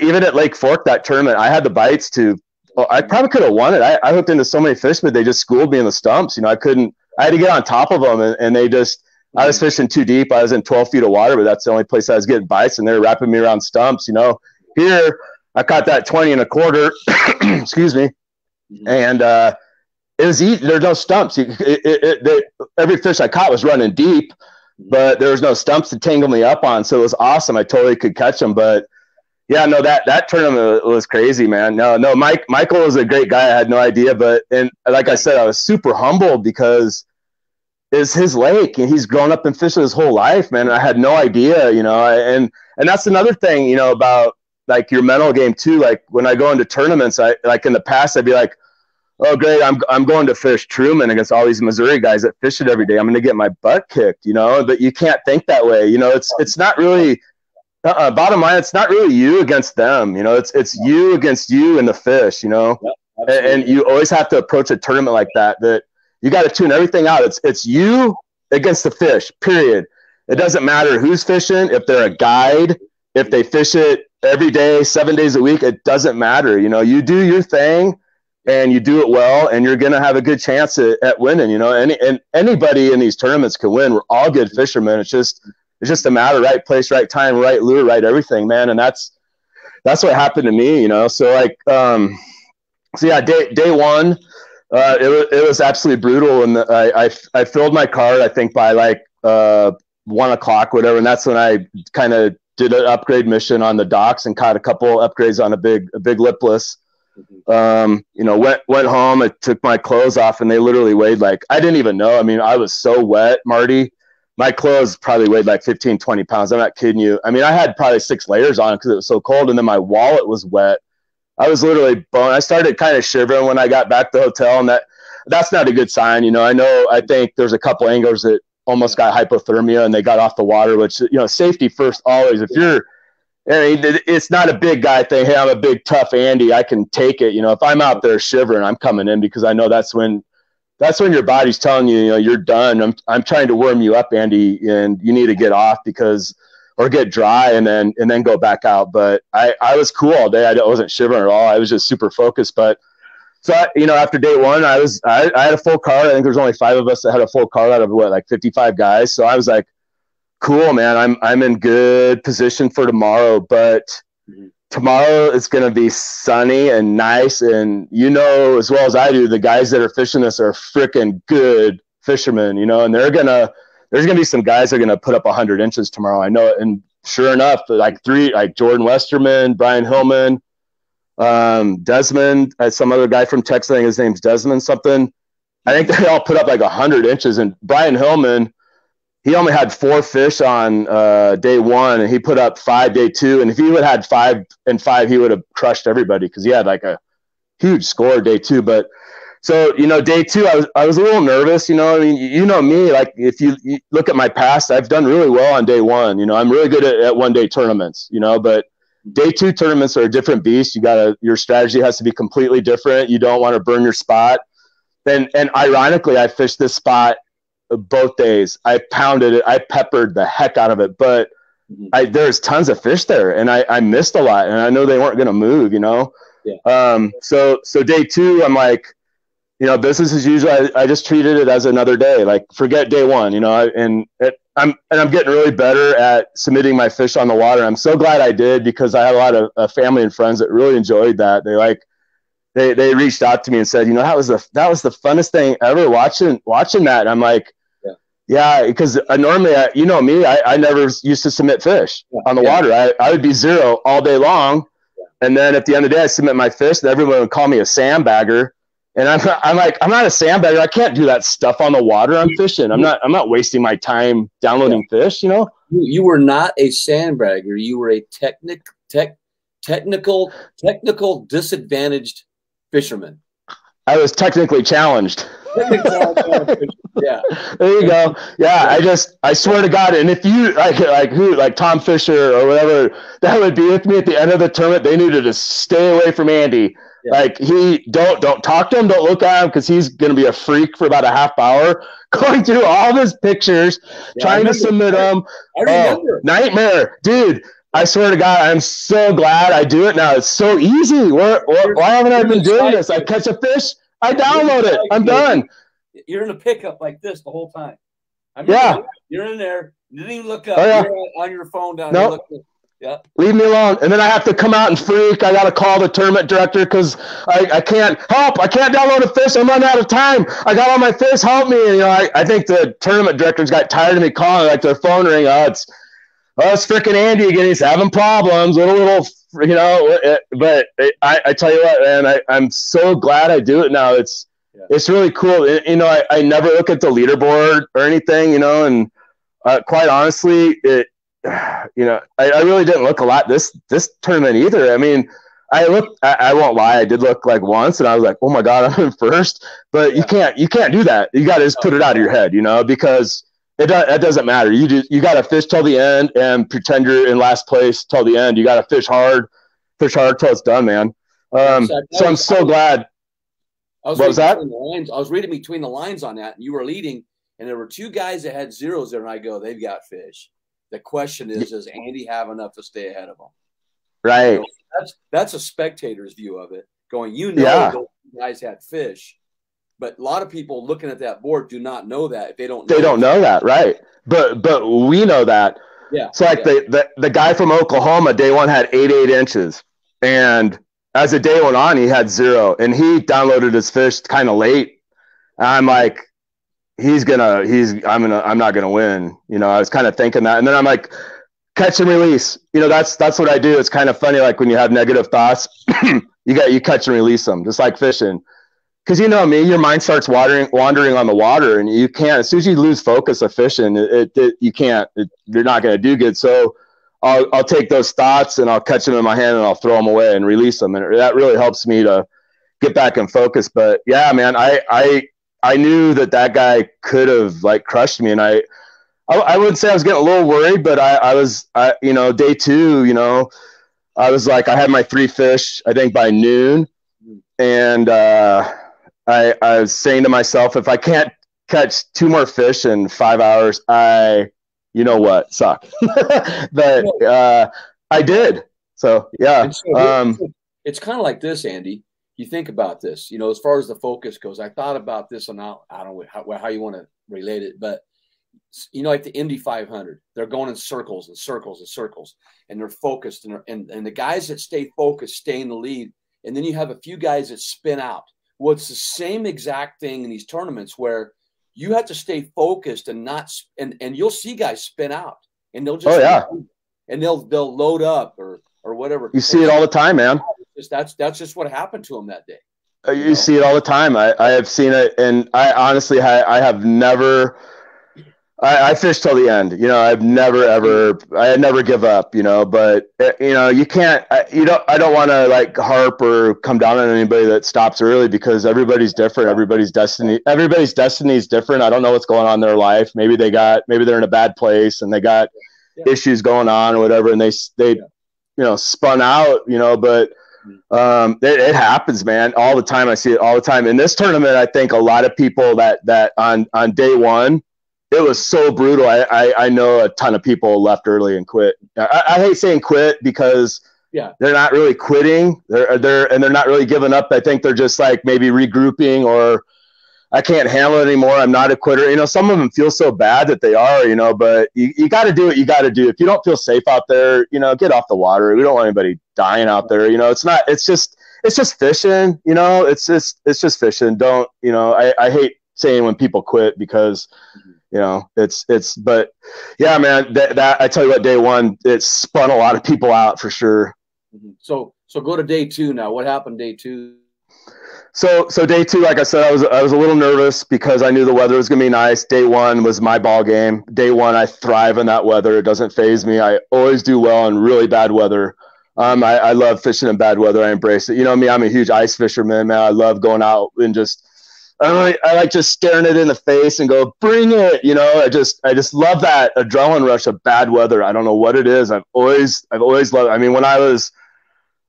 even at Lake Fork that tournament, I had the bites to. Well, I probably could have won it. I, I hooked into so many fish, but they just schooled me in the stumps. You know, I couldn't. I had to get on top of them, and, and they just. I was fishing too deep. I was in 12 feet of water, but that's the only place I was getting bites, and they were wrapping me around stumps. You know, here I caught that 20 and a quarter. excuse me, and uh, it was easy. There's no stumps. It, it, every fish I caught was running deep, but there was no stumps to tangle me up on. So it was awesome. I totally could catch them. But yeah, no, that that tournament was crazy, man. No, no, Mike Michael was a great guy. I had no idea, but and like I said, I was super humbled because it's his lake and he's grown up and fishing his whole life, man. I had no idea, you know. And and that's another thing, you know, about like your mental game too. Like when I go into tournaments, I like in the past, I'd be like, oh great, I'm I'm going to fish Truman against all these Missouri guys that fish it every day. I'm going to get my butt kicked, you know. But you can't think that way, you know. It's it's not really. Uh, bottom line, it's not really you against them, you know. It's it's you against you and the fish, you know. And, and you always have to approach a tournament like that. That you got to tune everything out. It's it's you against the fish. Period. It doesn't matter who's fishing. If they're a guide, if they fish it every day, seven days a week, it doesn't matter. You know, you do your thing and you do it well, and you're gonna have a good chance at, at winning. You know, any and anybody in these tournaments can win. We're all good fishermen. It's just it's just a matter right place, right time, right lure, right everything, man. And that's that's what happened to me. You know, so like um, so yeah, day day one. Uh, it, was, it was absolutely brutal, and I, I, I filled my card. I think by like uh, one o'clock, whatever, and that's when I kind of did an upgrade mission on the docks and caught a couple upgrades on a big a big lipless. Um, you know, went went home. I took my clothes off, and they literally weighed like I didn't even know. I mean, I was so wet, Marty. My clothes probably weighed like 15, 20 pounds. I'm not kidding you. I mean, I had probably six layers on because it was so cold, and then my wallet was wet. I was literally bone. I started kind of shivering when I got back to the hotel, and that that's not a good sign. You know, I know. I think there's a couple anglers that almost got hypothermia and they got off the water. Which you know, safety first always. If you're, It's not a big guy thing. Hey, I'm a big tough Andy. I can take it. You know, if I'm out there shivering, I'm coming in because I know that's when. That's when your body's telling you, you know, you're done. I'm, I'm trying to warm you up, Andy, and you need to get off because or get dry and then and then go back out. But I, I was cool all day. I wasn't shivering at all. I was just super focused. But so I, you know, after day one, I was I, I had a full card. I think there's only five of us that had a full card out of what like 55 guys. So I was like, cool, man. I'm I'm in good position for tomorrow. But Mhm. tomorrow it's going to be sunny and nice. And you know as well as I do, the guys that are fishing this are freaking good fishermen. You know, and they're gonna there's going to be some guys that are going to put up 100 inches tomorrow. I know it. And sure enough, like three, like Jordan Westerman, Brian Hillman, um, Desmond, uh, some other guy from Texas, I think his name's Desmond something. I think they all put up like 100 inches. And Brian Hillman, he only had four fish on uh, day one, and he put up five day two. And if he would have had five and five, he would have crushed everybody because he had like a huge score day two. But so you know, day two, I was I was a little nervous. You know, I mean, you know me. Like if you, you look at my past, I've done really well on day one. You know, I'm really good at, at one day tournaments. You know, but day two tournaments are a different beast. You gotta your strategy has to be completely different. You don't want to burn your spot. And and ironically, I fished this spot both days. I pounded it. I peppered the heck out of it, but mm-hmm. I there's tons of fish there, and I I missed a lot, and I know they weren't gonna move. You know. Yeah. Um. So so day two, I'm like you know, business as usual. I, I just treated it as another day. Like forget day one, you know. I, And it, I'm and I'm getting really better at submitting my fish on the water. I'm so glad I did because I had a lot of uh, family and friends that really enjoyed that. They like they they reached out to me and said, you know, that was the that was the funnest thing ever watching watching that. And I'm like, yeah, because uh, normally, I, you know me, I, I never used to submit fish yeah. on the yeah. water. I, I would be zero all day long. And then at the end of the day, I submit my fish, and everyone would call me a sandbagger and I'm, I'm like, I'm not a sandbagger. I can't do that stuff on the water. I'm fishing. I'm not, I'm not wasting my time downloading yeah. fish, you know? You were not a sandbagger. You were a technic, tech, technical, technical disadvantaged fisherman. I was technically challenged. Yeah. There you go. Yeah, I just I swear to God, and if you like like who like Tom Fisher or whatever that would be with me at the end of the tournament, they needed to stay away from Andy yeah. Like he don't don't talk to him, don't look at him because he's gonna be a freak for about a half hour, going through all his pictures, yeah, trying to submit them. Oh, nightmare, dude. I swear to God, I'm so glad I do it now. It's so easy. Where why haven't I been doing this? I catch a fish, I download it, I'm done. You're in a pickup like this the whole time. I mean, yeah, you're in there. You didn't even look up. Oh, yeah. You're on your phone down nope. Yeah. Leave me alone. And then I have to come out and freak. I got to call the tournament director because I, I can't help. I can't download a fish. I'm running out of time. I got all my fish. Help me. And, you know, I, I think the tournament directors got tired of me calling. Like their phone ring. Oh, it's, oh, it's freaking Andy again. He's having problems. Little, little, you know, but I, I tell you what, man, I, I'm so glad I do it now. It's, yeah. it's really cool. You know, I, I never look at the leaderboard or anything, you know, and uh, quite honestly, it, you know, I, I, really didn't look a lot this this tournament either. I mean, I looked. I, I, won't lie. I did look like once, and I was like, "Oh my god, I'm in first. But yeah. you can't. You can't do that. You got to just put it out of your head, you know, because it do, it doesn't matter. You just you got to fish till the end and pretend you're in last place till the end. You got to fish hard, fish hard till it's done, man. Um, so I'm so glad. I was what was that? I was reading between the lines on that, and you were leading, and there were two guys that had zeros there, and I go, "They've got fish." The question is, does Andy have enough to stay ahead of them? Right. So that's that's a spectator's view of it. Going, you know, yeah. those guys had fish, but a lot of people looking at that board do not know that if they don't. Know they don't know that, right? But but we know that. Yeah. So like yeah. The, the the guy from Oklahoma, day one had eight eight inches, and as the day went on, he had zero, and he downloaded his fish kind of late. I'm like, he's gonna he's I'm gonna I'm not gonna win. You know, I was kind of thinking that, and then I'm like, catch and release. You know, that's that's what I do. It's kind of funny, like when you have negative thoughts, you got you catch and release them, just like fishing. Because you know me, your mind starts wandering wandering on the water, and you can't. As soon as you lose focus of fishing, it, it, it you can't. It, you're not gonna do good. So. I'll, I'll take those thoughts and I'll catch them in my hand and I'll throw them away and release them. And that really helps me to get back in focus. But yeah, man, I, I, I knew that that guy could have like crushed me, and I, I, I would say I was getting a little worried, but I, I was, I, you know, day two, you know, I was like, I had my three fish, I think by noon, and uh, I, I was saying to myself, if I can't catch two more fish in five hours, I, you know what, suck. but uh, I did. So yeah, so um, it's kind of like this, Andy you think about this, you know, as far as the focus goes, I thought about this and I, I don't know how, how you want to relate it, but you know, like the Indy 500, they're going in circles and circles and circles, and they're focused, and, and and the guys that stay focused stay in the lead, and then you have a few guys that spin out. Well, it's the same exact thing in these tournaments where you have to stay focused and not, and and you'll see guys spin out, and they'll just, oh yeah, and they'll they'll load up or or whatever. You see it all the time, man just that's that's just what happened to him that day. Uh, you, you know? see it all the time. I, I have seen it, and I honestly I, I have never. I, I fish till the end. You know, I've never ever, I never give up. You know, but uh, you know, you can't. I, you don't. I don't want to like harp or come down on anybody that stops early because everybody's different. Everybody's destiny. Everybody's destiny is different. I don't know what's going on in their life. Maybe they got. Maybe they're in a bad place and they got yeah. issues going on or whatever, and they they, yeah. you know, spun out. You know, but. Mm-hmm. Um, it, it, happens, man, all the time. I see it all the time. In this tournament, I think a lot of people that that on on day one it was so brutal. I, I, I know a ton of people left early and quit. I, I hate saying quit because yeah, they're not really quitting. They're they're and they're not really giving up. I think they're just like maybe regrouping or I can't handle it anymore. I'm not a quitter. You know, some of them feel so bad that they are, you know, but you, you got to do what you got to do. If you don't feel safe out there, you know, get off the water. We don't want anybody dying out there. You know, it's not, it's just, it's just fishing, you know, it's just, it's just fishing. Don't, you know, I, I hate saying when people quit because mm-hmm you know it's it's but yeah man that, that i tell you what day one it spun a lot of people out for sure mm-hmm. so so go to day two now what happened day two so so day two like i said i was i was a little nervous because i knew the weather was going to be nice day one was my ball game day one i thrive in that weather it doesn't faze me i always do well in really bad weather um, I, I love fishing in bad weather. I embrace it. You know me, I'm a huge ice fisherman, man. I love going out and just I like, I like just staring it in the face and go, bring it. You know, I just, I just love that adrenaline rush of bad weather. I don't know what it is. I've always, I've always loved, I mean, when I was,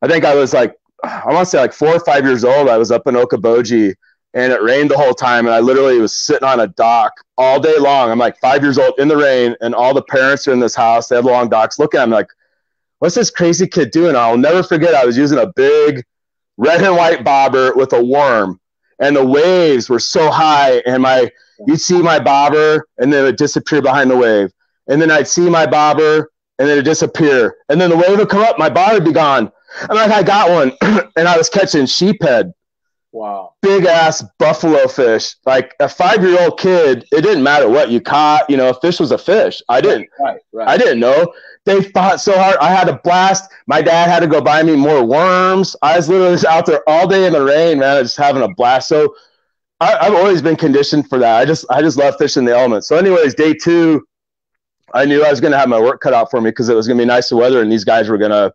I think I was like, I want to say like four or five years old, I was up in Okoboji and it rained the whole time. And I literally was sitting on a dock all day long. I'm like five years old in the rain and all the parents are in this house. They have long docks. Look at them like, what's this crazy kid doing? I'll never forget. I was using a big red and white bobber with a worm and the waves were so high and my you'd see my bobber and then it would disappear behind the wave. And then i'd see my bobber and then it would disappear. And then the wave would come up my bobber would be gone. I'm like i got one and i was catching sheephead wow. Big ass buffalo fish. Like a five year old kid it didn't matter what you caught you know a fish was a fish i didn't. Right, right. i didn't know they fought so hard. I had a blast. My dad had to go buy me more worms. I was literally just out there all day in the rain, man, just having a blast. So I, have always been conditioned for that. I just I just love fishing the elements. So, anyways, day two, I knew I was going to have my work cut out for me because it was going to be nicer weather, and these guys were going to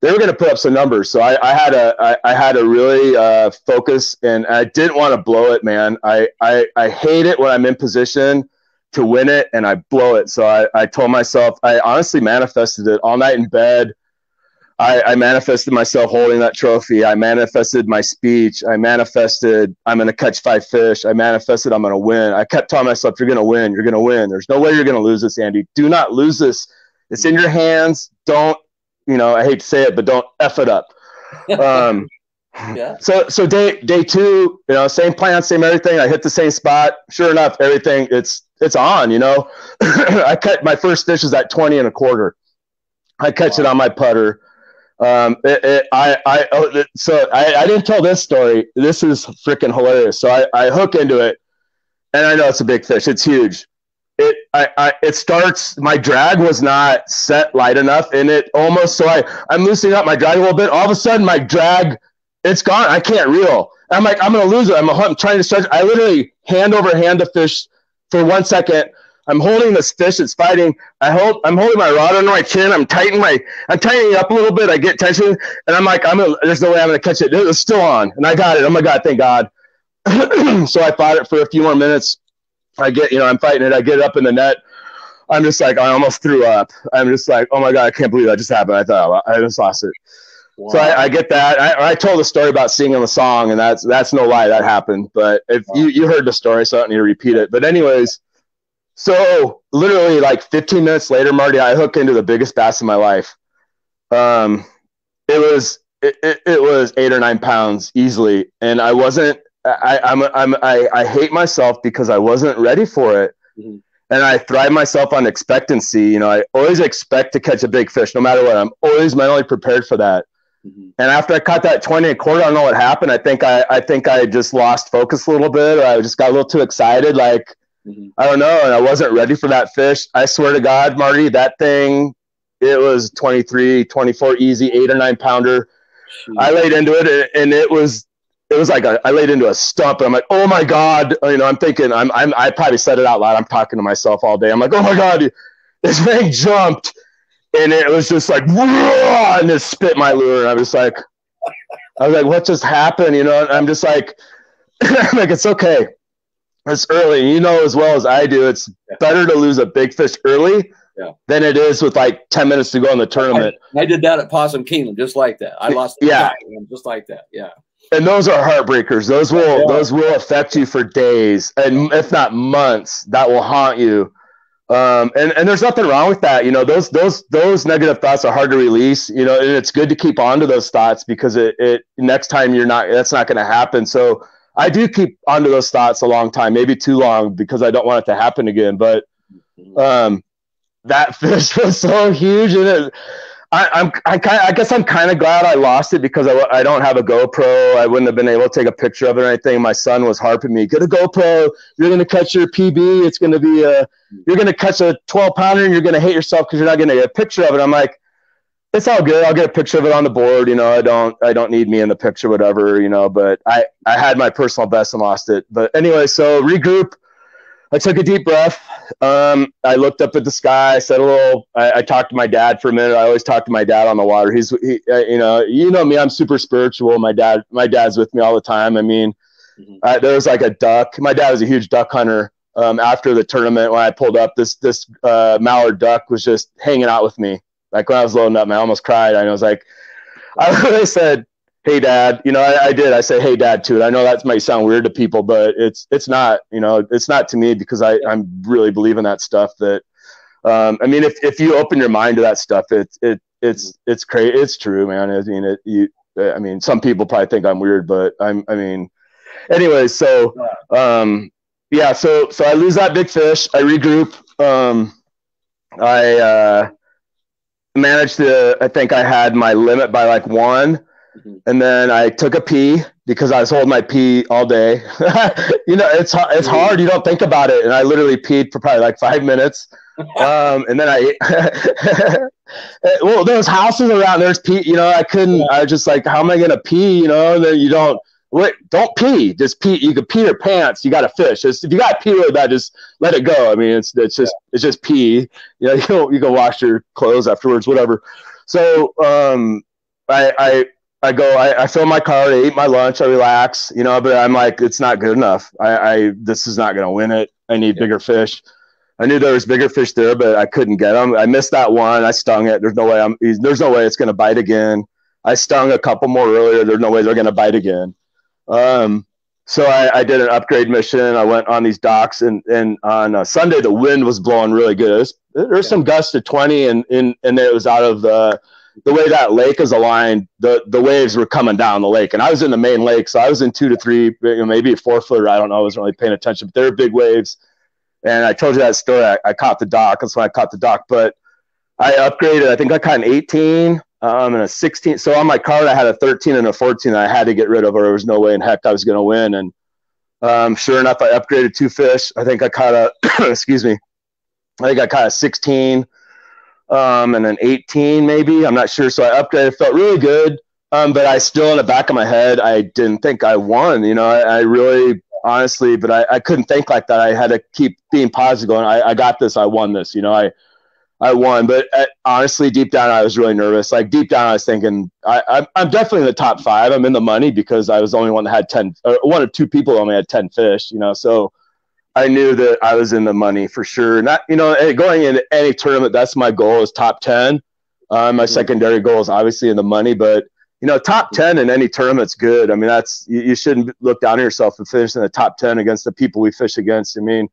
they were going to put up some numbers. So I, I had a I, I had to really uh, focus, and I didn't want to blow it, man. I, I I hate it when I'm in position to win it and I blow it. So I, I told myself, I honestly manifested it all night in bed. I, I manifested myself holding that trophy. I manifested my speech. I manifested I'm going to catch five fish. I manifested I'm going to win. I kept telling myself, you're going to win. You're going to win. There's no way you're going to lose this, Andy. Do not lose this. It's in your hands. Don't, you know, I hate to say it, but don't F it up. Um, yeah. So so day day two, you know, same plan, same everything. I hit the same spot. Sure enough, everything it's it's on. You know, I cut my first fish is at twenty and a quarter. I catch wow. it on my putter. Um, it, it, I I oh, so I, I didn't tell this story. This is freaking hilarious. So I I hook into it, and I know it's a big fish. It's huge. It I, I it starts. My drag was not set light enough, and it almost so I I'm loosening up my drag a little bit. All of a sudden, my drag it's gone. I can't reel. I'm like, I'm gonna lose it. I'm, I'm trying to stretch. I literally hand over hand the fish for one second. I'm holding this fish. It's fighting. I hold. I'm holding my rod under my chin. I'm tightening my. I'm tightening up a little bit. I get tension, and I'm like, I'm. Gonna, there's no way I'm gonna catch it. It's still on, and I got it. Oh my god! Thank God. so I fought it for a few more minutes. I get, you know, I'm fighting it. I get it up in the net. I'm just like, I almost threw up. I'm just like, oh my god, I can't believe that just happened. I thought I just lost it. Wow. So I, I, get that. I, I, told a story about singing the song, and that's that's no lie that happened. But if wow. you you heard the story, so I don't need to repeat it. But anyways, so literally like 15 minutes later, Marty, I hook into the biggest bass in my life. Um, it was it, it, it was eight or nine pounds easily, and I wasn't. I I'm, I'm I I hate myself because I wasn't ready for it. Mm-hmm and I thrive myself on expectancy. You know, I always expect to catch a big fish, no matter what. I'm always mentally prepared for that. Mm-hmm. And after I caught that 20 a quarter, I don't know what happened. I think I, I think I just lost focus a little bit, or I just got a little too excited. Like, mm-hmm. I don't know. And I wasn't ready for that fish. I swear to God, Marty, that thing, it was 23, 24 easy, eight or nine pounder. Jeez. I laid into it and it was, it was like a, I laid into a stump and I'm like, oh my God. You know, I'm thinking, I'm, I'm, I probably said it out loud. I'm talking to myself all day. I'm like, oh my God, this thing jumped. And it was just like, and it spit my lure. And I was like, I was like, what just happened? You know, and I'm just like, I'm like, it's okay. It's early. You know, as well as I do, it's yeah. better to lose a big fish early yeah. than it is with like 10 minutes to go in the tournament. I, I did that at Possum Kingdom just like that. I lost yeah. just like that. Yeah and those are heartbreakers. Those will yeah. those will affect you for days and if not months. That will haunt you. Um, and and there's nothing wrong with that. You know, those those those negative thoughts are hard to release. You know, and it's good to keep on to those thoughts because it, it next time you're not that's not going to happen. So I do keep onto those thoughts a long time, maybe too long, because I don't want it to happen again. But um, that fish was so huge, and it, I, I'm I, kind I guess I'm kind of glad I lost it because I, I don't have a GoPro. I wouldn't have been able to take a picture of it or anything. My son was harping me, get a GoPro. You're gonna catch your PB. It's gonna be a you're gonna catch a 12 pounder and you're gonna hate yourself because you're not gonna get a picture of it. I'm like, it's all good. I'll get a picture of it on the board. You know, I don't I don't need me in the picture, whatever. You know, but I I had my personal best and lost it. But anyway, so regroup. I took a deep breath. Um, I looked up at the sky. I said a little. I, I, talked to my dad for a minute. I always talk to my dad on the water. He's, he, uh, you know, you know me. I'm super spiritual. My dad, my dad's with me all the time. I mean, mm-hmm. uh, there was like a duck. My dad was a huge duck hunter. Um, after the tournament, when I pulled up, this this uh, mallard duck was just hanging out with me. Like when I was loading up, I almost cried. I was like, I really said, hey dad. You know I, I, did. I say hey dad to it i know that might sound weird to people but it's it's not you know it's not to me because i i'm really believing that stuff that um, i mean if, if you open your mind to that stuff it's it it's it's crazy it's true man. I mean it you i mean some people probably think i'm weird but i'm i mean anyway so um yeah so so i lose that big fish. I regroup. Um i uh managed to i think i had my limit by like one Mm-hmm. And then I took a pee because I was holding my pee all day. you know, it's it's mm-hmm. hard. You don't think about it. And I literally peed for probably like five minutes. Um, and then I, well, there's houses around there's pee. You know, I couldn't. Yeah. I was just like, how am I gonna pee? You know, and then you don't. Wait, don't pee. Just pee. You can pee your pants. You got to fish. Just, if you got pee really bad, just let it go. I mean, it's it's just yeah. it's just pee. You know, you can you can wash your clothes afterwards, whatever. So um, I I I go, I, I fill my car, I eat my lunch, I relax, you know, but I'm like, it's not good enough. I, I this is not going to win it. I need yeah. bigger fish. I knew there was bigger fish there, but I couldn't get them. I missed that one. I stung it. There's no way I'm. There's no way it's going to bite again. I stung a couple more earlier. There's no way they're going to bite again. Um, so I, I, did an upgrade mission. I went on these docks, and and on uh, Sunday the wind was blowing really good. Was, there was yeah. some gusts to 20, and and and it was out of the the way that lake is aligned, the the waves were coming down the lake, and I was in the main lake, so I was in two to three, maybe a four footer. I don't know. I wasn't really paying attention, but they were big waves. And I told you that story. I, I caught the dock. That's when I caught the dock. But I upgraded. I think I caught an 18 um, and a 16. So on my card, I had a 13 and a 14 that I had to get rid of, or there was no way in heck I was going to win. And um, sure enough, I upgraded two fish. I think I caught a, excuse me, I think I caught a 16 um, and an 18 maybe. I'm not sure. So I upgraded. Felt really good. Um, but I still in the back of my head, I didn't think I won. You know, I, I really honestly, but I, I couldn't think like that. I had to keep being positive, going, I, I got this. I won this. You know, I I won. But uh, honestly, deep down, I was really nervous. Like deep down, I was thinking, I, I'm, I'm definitely in the top five. I'm in the money because I was the only one that had ten. Or one of two people only had ten fish. You know, so I knew that I was in the money for sure. Not you know going into any tournament, that's my goal is top ten. Uh, my mm-hmm. secondary goal is obviously in the money, but you know top ten in any tournament's good. I mean that's you, you shouldn't look down on yourself and finish in the top ten against the people we fish against. I mean,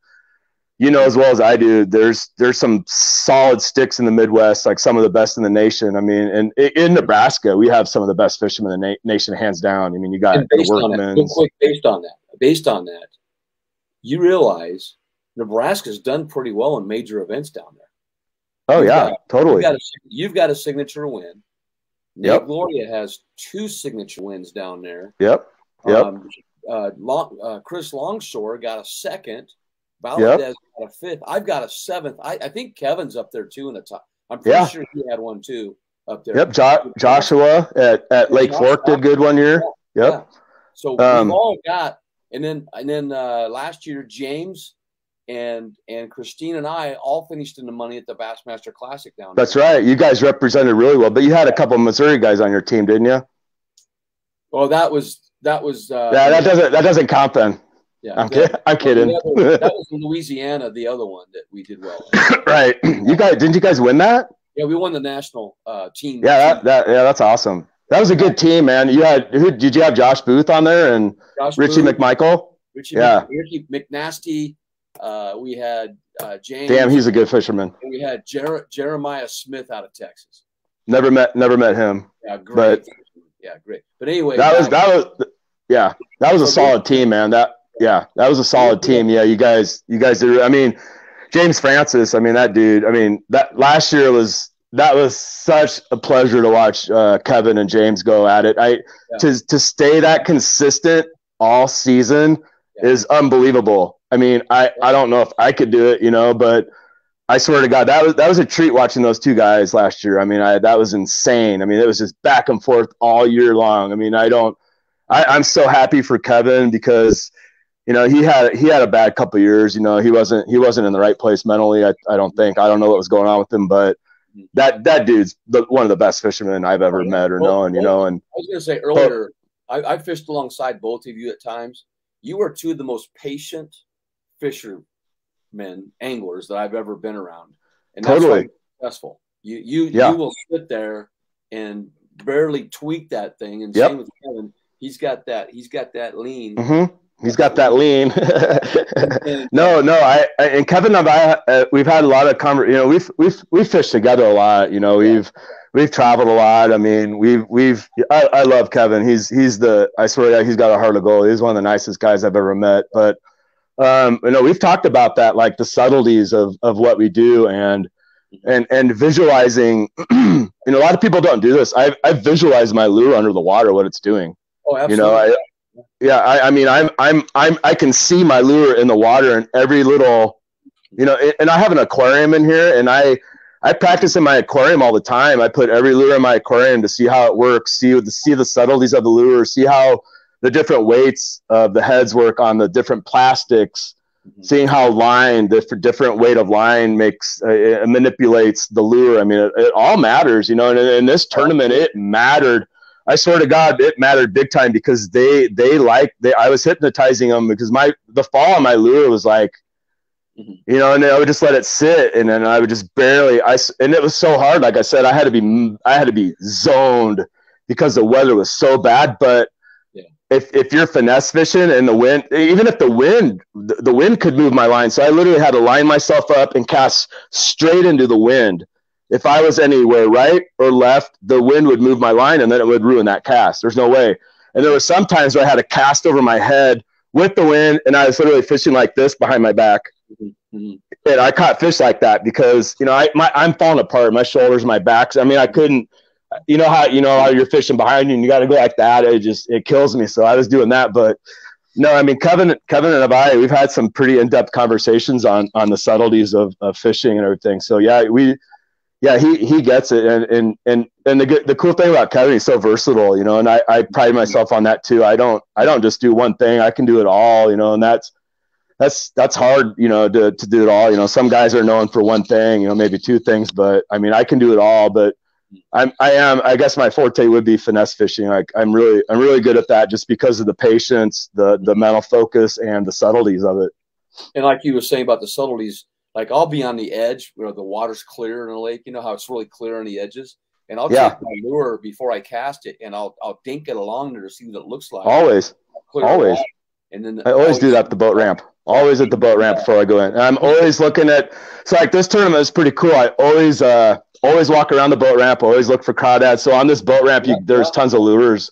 you know as well as I do. There's there's some solid sticks in the Midwest, like some of the best in the nation. I mean, and in Nebraska, we have some of the best fishermen in the na- nation, hands down. I mean, you got the workmen. Quick, based on that, based on that, you realize Nebraska's done pretty well in major events down there. Oh you've yeah, got, totally. You've got, a, you've got, a, signature win. Yep. Gloria has two signature wins down there. Yep. Yep. Um, uh, Long, uh, Chris Longshore got a second. Valadez yep. got a fifth. I've got a seventh. I, I, think Kevin's up there too in the top. I'm pretty yeah. sure he had one too up there. Yep. Jo- Joshua at, at Lake Joshua, Fork did good one year. Yep. Yeah. So um, we've all got, and then and then uh, last year James and and Christine and I all finished in the money at the Bassmaster Classic down there. That's right. You guys represented really well, but you had a couple of Missouri guys on your team, didn't you? Well, that was that was. Uh, yeah, that doesn't that doesn't count then. Yeah, I'm, kid- I'm kidding. Other, that was Louisiana, the other one that we did well. right. You guys didn't you guys win that? Yeah, we won the national uh, team. Yeah, that, that yeah, that's awesome. That was a good team, man. You had who did you have Josh Booth on there and Josh Richie Booth, McMichael? Richie yeah. Ricky McNasty. Uh, we had uh, James. Damn, he's a good fisherman. And we had Jer- Jeremiah Smith out of Texas. Never met never met him. Yeah, great. But, yeah, great. But anyway, that was that was yeah, that was a solid team, man. That yeah, that was a solid team. Yeah, you guys you guys did I mean, James Francis, I mean that dude, I mean that last year was that was such a pleasure to watch uh, Kevin and James go at it. I yeah. to to stay that consistent all season yeah. is unbelievable. I mean, I I don't know if I could do it, you know, but I swear to God, that was that was a treat watching those two guys last year. I mean, I that was insane. I mean, it was just back and forth all year long. I mean, I don't. I, I'm so happy for Kevin because you know he had he had a bad couple years. You know, he wasn't he wasn't in the right place mentally. I I don't think. I don't know what was going on with him, but that that dude's the, one of the best fishermen I've ever met or known. You know, and I was going to say earlier, but, I, I fished alongside both of you at times. You are two of the most patient fishermen anglers that I've ever been around, and that's totally successful. You you yeah. you will sit there and barely tweak that thing, and yep. same with Kevin. He's got that. He's got that lean. Mm-hmm. He's got that lean. no, no, I, I, and Kevin and I, uh, we've had a lot of conver- You know, we've we've we've fished together a lot. You know, we've we've traveled a lot. I mean, we've we've. I, I love Kevin. He's he's the. I swear, he's got a heart of gold. He's one of the nicest guys I've ever met. But um, you know, we've talked about that, like the subtleties of of what we do, and and and visualizing. you know, a lot of people don't do this. I I visualize my lure under the water, what it's doing. Oh, absolutely. You know, I yeah, I, I mean, I'm, I'm, I'm, I can see my lure in the water and every little, you know, and I have an aquarium in here, and I, I practice in my aquarium all the time. I put every lure in my aquarium to see how it works, see the see the subtleties of the lure, see how the different weights of the heads work on the different plastics, mm-hmm. seeing how line the different weight of line makes uh, manipulates the lure. I mean, it, it all matters, you know. And in this tournament, it mattered I swear to God, it mattered big time because they they like they I was hypnotizing them because my the fall on my lure was like, mm-hmm. you know, and I would just let it sit, and then I would just barely I and it was so hard. Like I said, I had to be I had to be zoned because the weather was so bad. But yeah. if if you're finesse fishing and the wind, even if the wind the, the wind could move my line, so I literally had to line myself up and cast straight into the wind if I was anywhere right or left, the wind would move my line and then it would ruin that cast. There's no way. And there were some times where I had a cast over my head with the wind and I was literally fishing like this behind my back. Mm-hmm. And I caught fish like that because, you know, I, my, I'm falling apart. My shoulders, my backs. I mean, I couldn't, you know how, you know, how you're fishing behind you and you got to go like that. It just, it kills me. So I was doing that, but no, I mean, Kevin, Kevin and I, we've had some pretty in-depth conversations on, on the subtleties of, of fishing and everything. So yeah, we, yeah, he he gets it, and and and and the the cool thing about Kevin, he's so versatile, you know, and I I pride myself on that too. I don't I don't just do one thing; I can do it all, you know, and that's that's that's hard, you know, to to do it all. You know, some guys are known for one thing, you know, maybe two things, but I mean, I can do it all. But I'm I am I guess my forte would be finesse fishing. Like I'm really I'm really good at that just because of the patience, the the mental focus, and the subtleties of it. And like you were saying about the subtleties like I'll be on the edge where the water's clear in a lake. You know how it's really clear on the edges, and I'll yeah. take my lure before I cast it, and I'll I'll dink it along there to see what it looks like. Always, always. And then I always, always do that at the boat ramp. Always at the boat ramp before I go in. And I'm always looking at. So like this tournament is pretty cool. I always uh always walk around the boat ramp. Always look for crawdads. So on this boat ramp, you, there's tons of lures.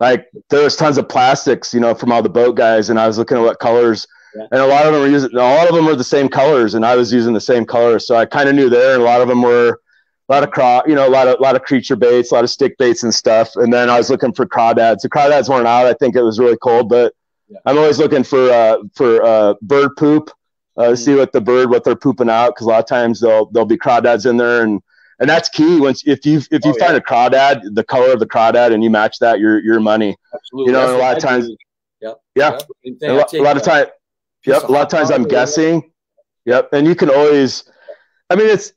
Like there's tons of plastics, you know, from all the boat guys, and I was looking at what colors. And a lot of them were using, a lot of them were the same colors, and I was using the same colors. So I kind of knew there, and a lot of them were a lot of craw, you know, a lot of a lot of creature baits, a lot of stick baits and stuff. And then I was looking for crawdads. The crawdads weren't out. I think it was really cold, but yeah. I'm always looking for uh, for uh, bird poop uh, mm-hmm. see what the bird what they're pooping out because a lot of times they'll there'll be crawdads in there and and that's key. Once if you if you oh, find yeah. a crawdad, the color of the crawdad, and you match that, your your money. Absolutely. You know, a lot of times. Yep. Yeah. Thing. A, I lo- take a lot of time. Yep. A lot of times I'm guessing. Yep. And you can always, I mean, it's,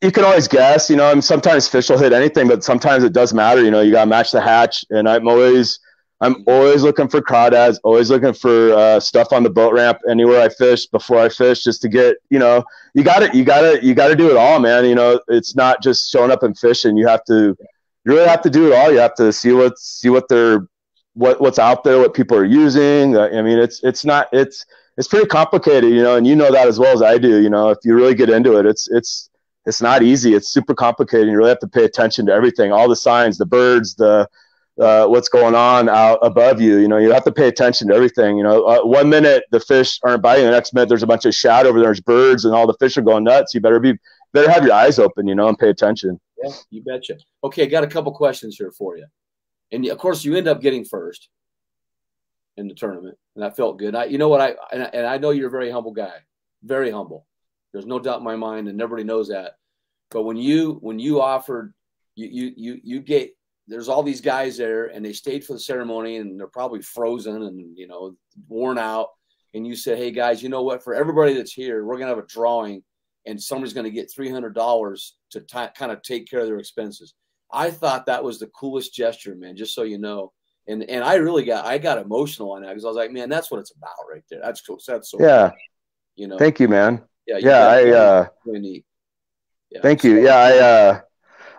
you can always guess, you know, and sometimes fish will hit anything, but sometimes it does matter. You know, you got to match the hatch. And I'm always, I'm always looking for crawdads, always looking for uh, stuff on the boat ramp anywhere I fish before I fish, just to get, you know, you got to, you got to, you got to do it all, man. You know, it's not just showing up and fishing. You have to, you really have to do it all. You have to see what, see what they're, what, what's out there, what people are using. Uh, I mean, it's, it's not, it's, it's pretty complicated, you know, and you know that as well as I do. You know, if you really get into it, it's, it's, it's not easy. It's super complicated. You really have to pay attention to everything, all the signs, the birds, the, uh, what's going on out above you. You know, you have to pay attention to everything. You know, uh, one minute the fish aren't biting, the next minute there's a bunch of shadow over there, there's birds, and all the fish are going nuts. You better be better have your eyes open, you know, and pay attention. Yeah, you betcha. Okay, got a couple questions here for you, and of course you end up getting first in the tournament, and that felt good. I, you know what I and, I and I know you're a very humble guy, very humble. There's no doubt in my mind, and everybody knows that. But when you when you offered, you you you you get there's all these guys there, and they stayed for the ceremony, and they're probably frozen and you know worn out. And you said, "Hey guys, you know what? For everybody that's here, we're gonna have a drawing, and somebody's gonna get three hundred dollars to kind of take care of their expenses." I thought that was the coolest gesture, man. Just so you know, and and I really got I got emotional on that because I was like, man, that's what it's about right there. That's cool. That's so Yeah. cool, you know. Thank you, man. yeah, you Yeah, I uh really neat. Yeah. Thank you. Yeah, I uh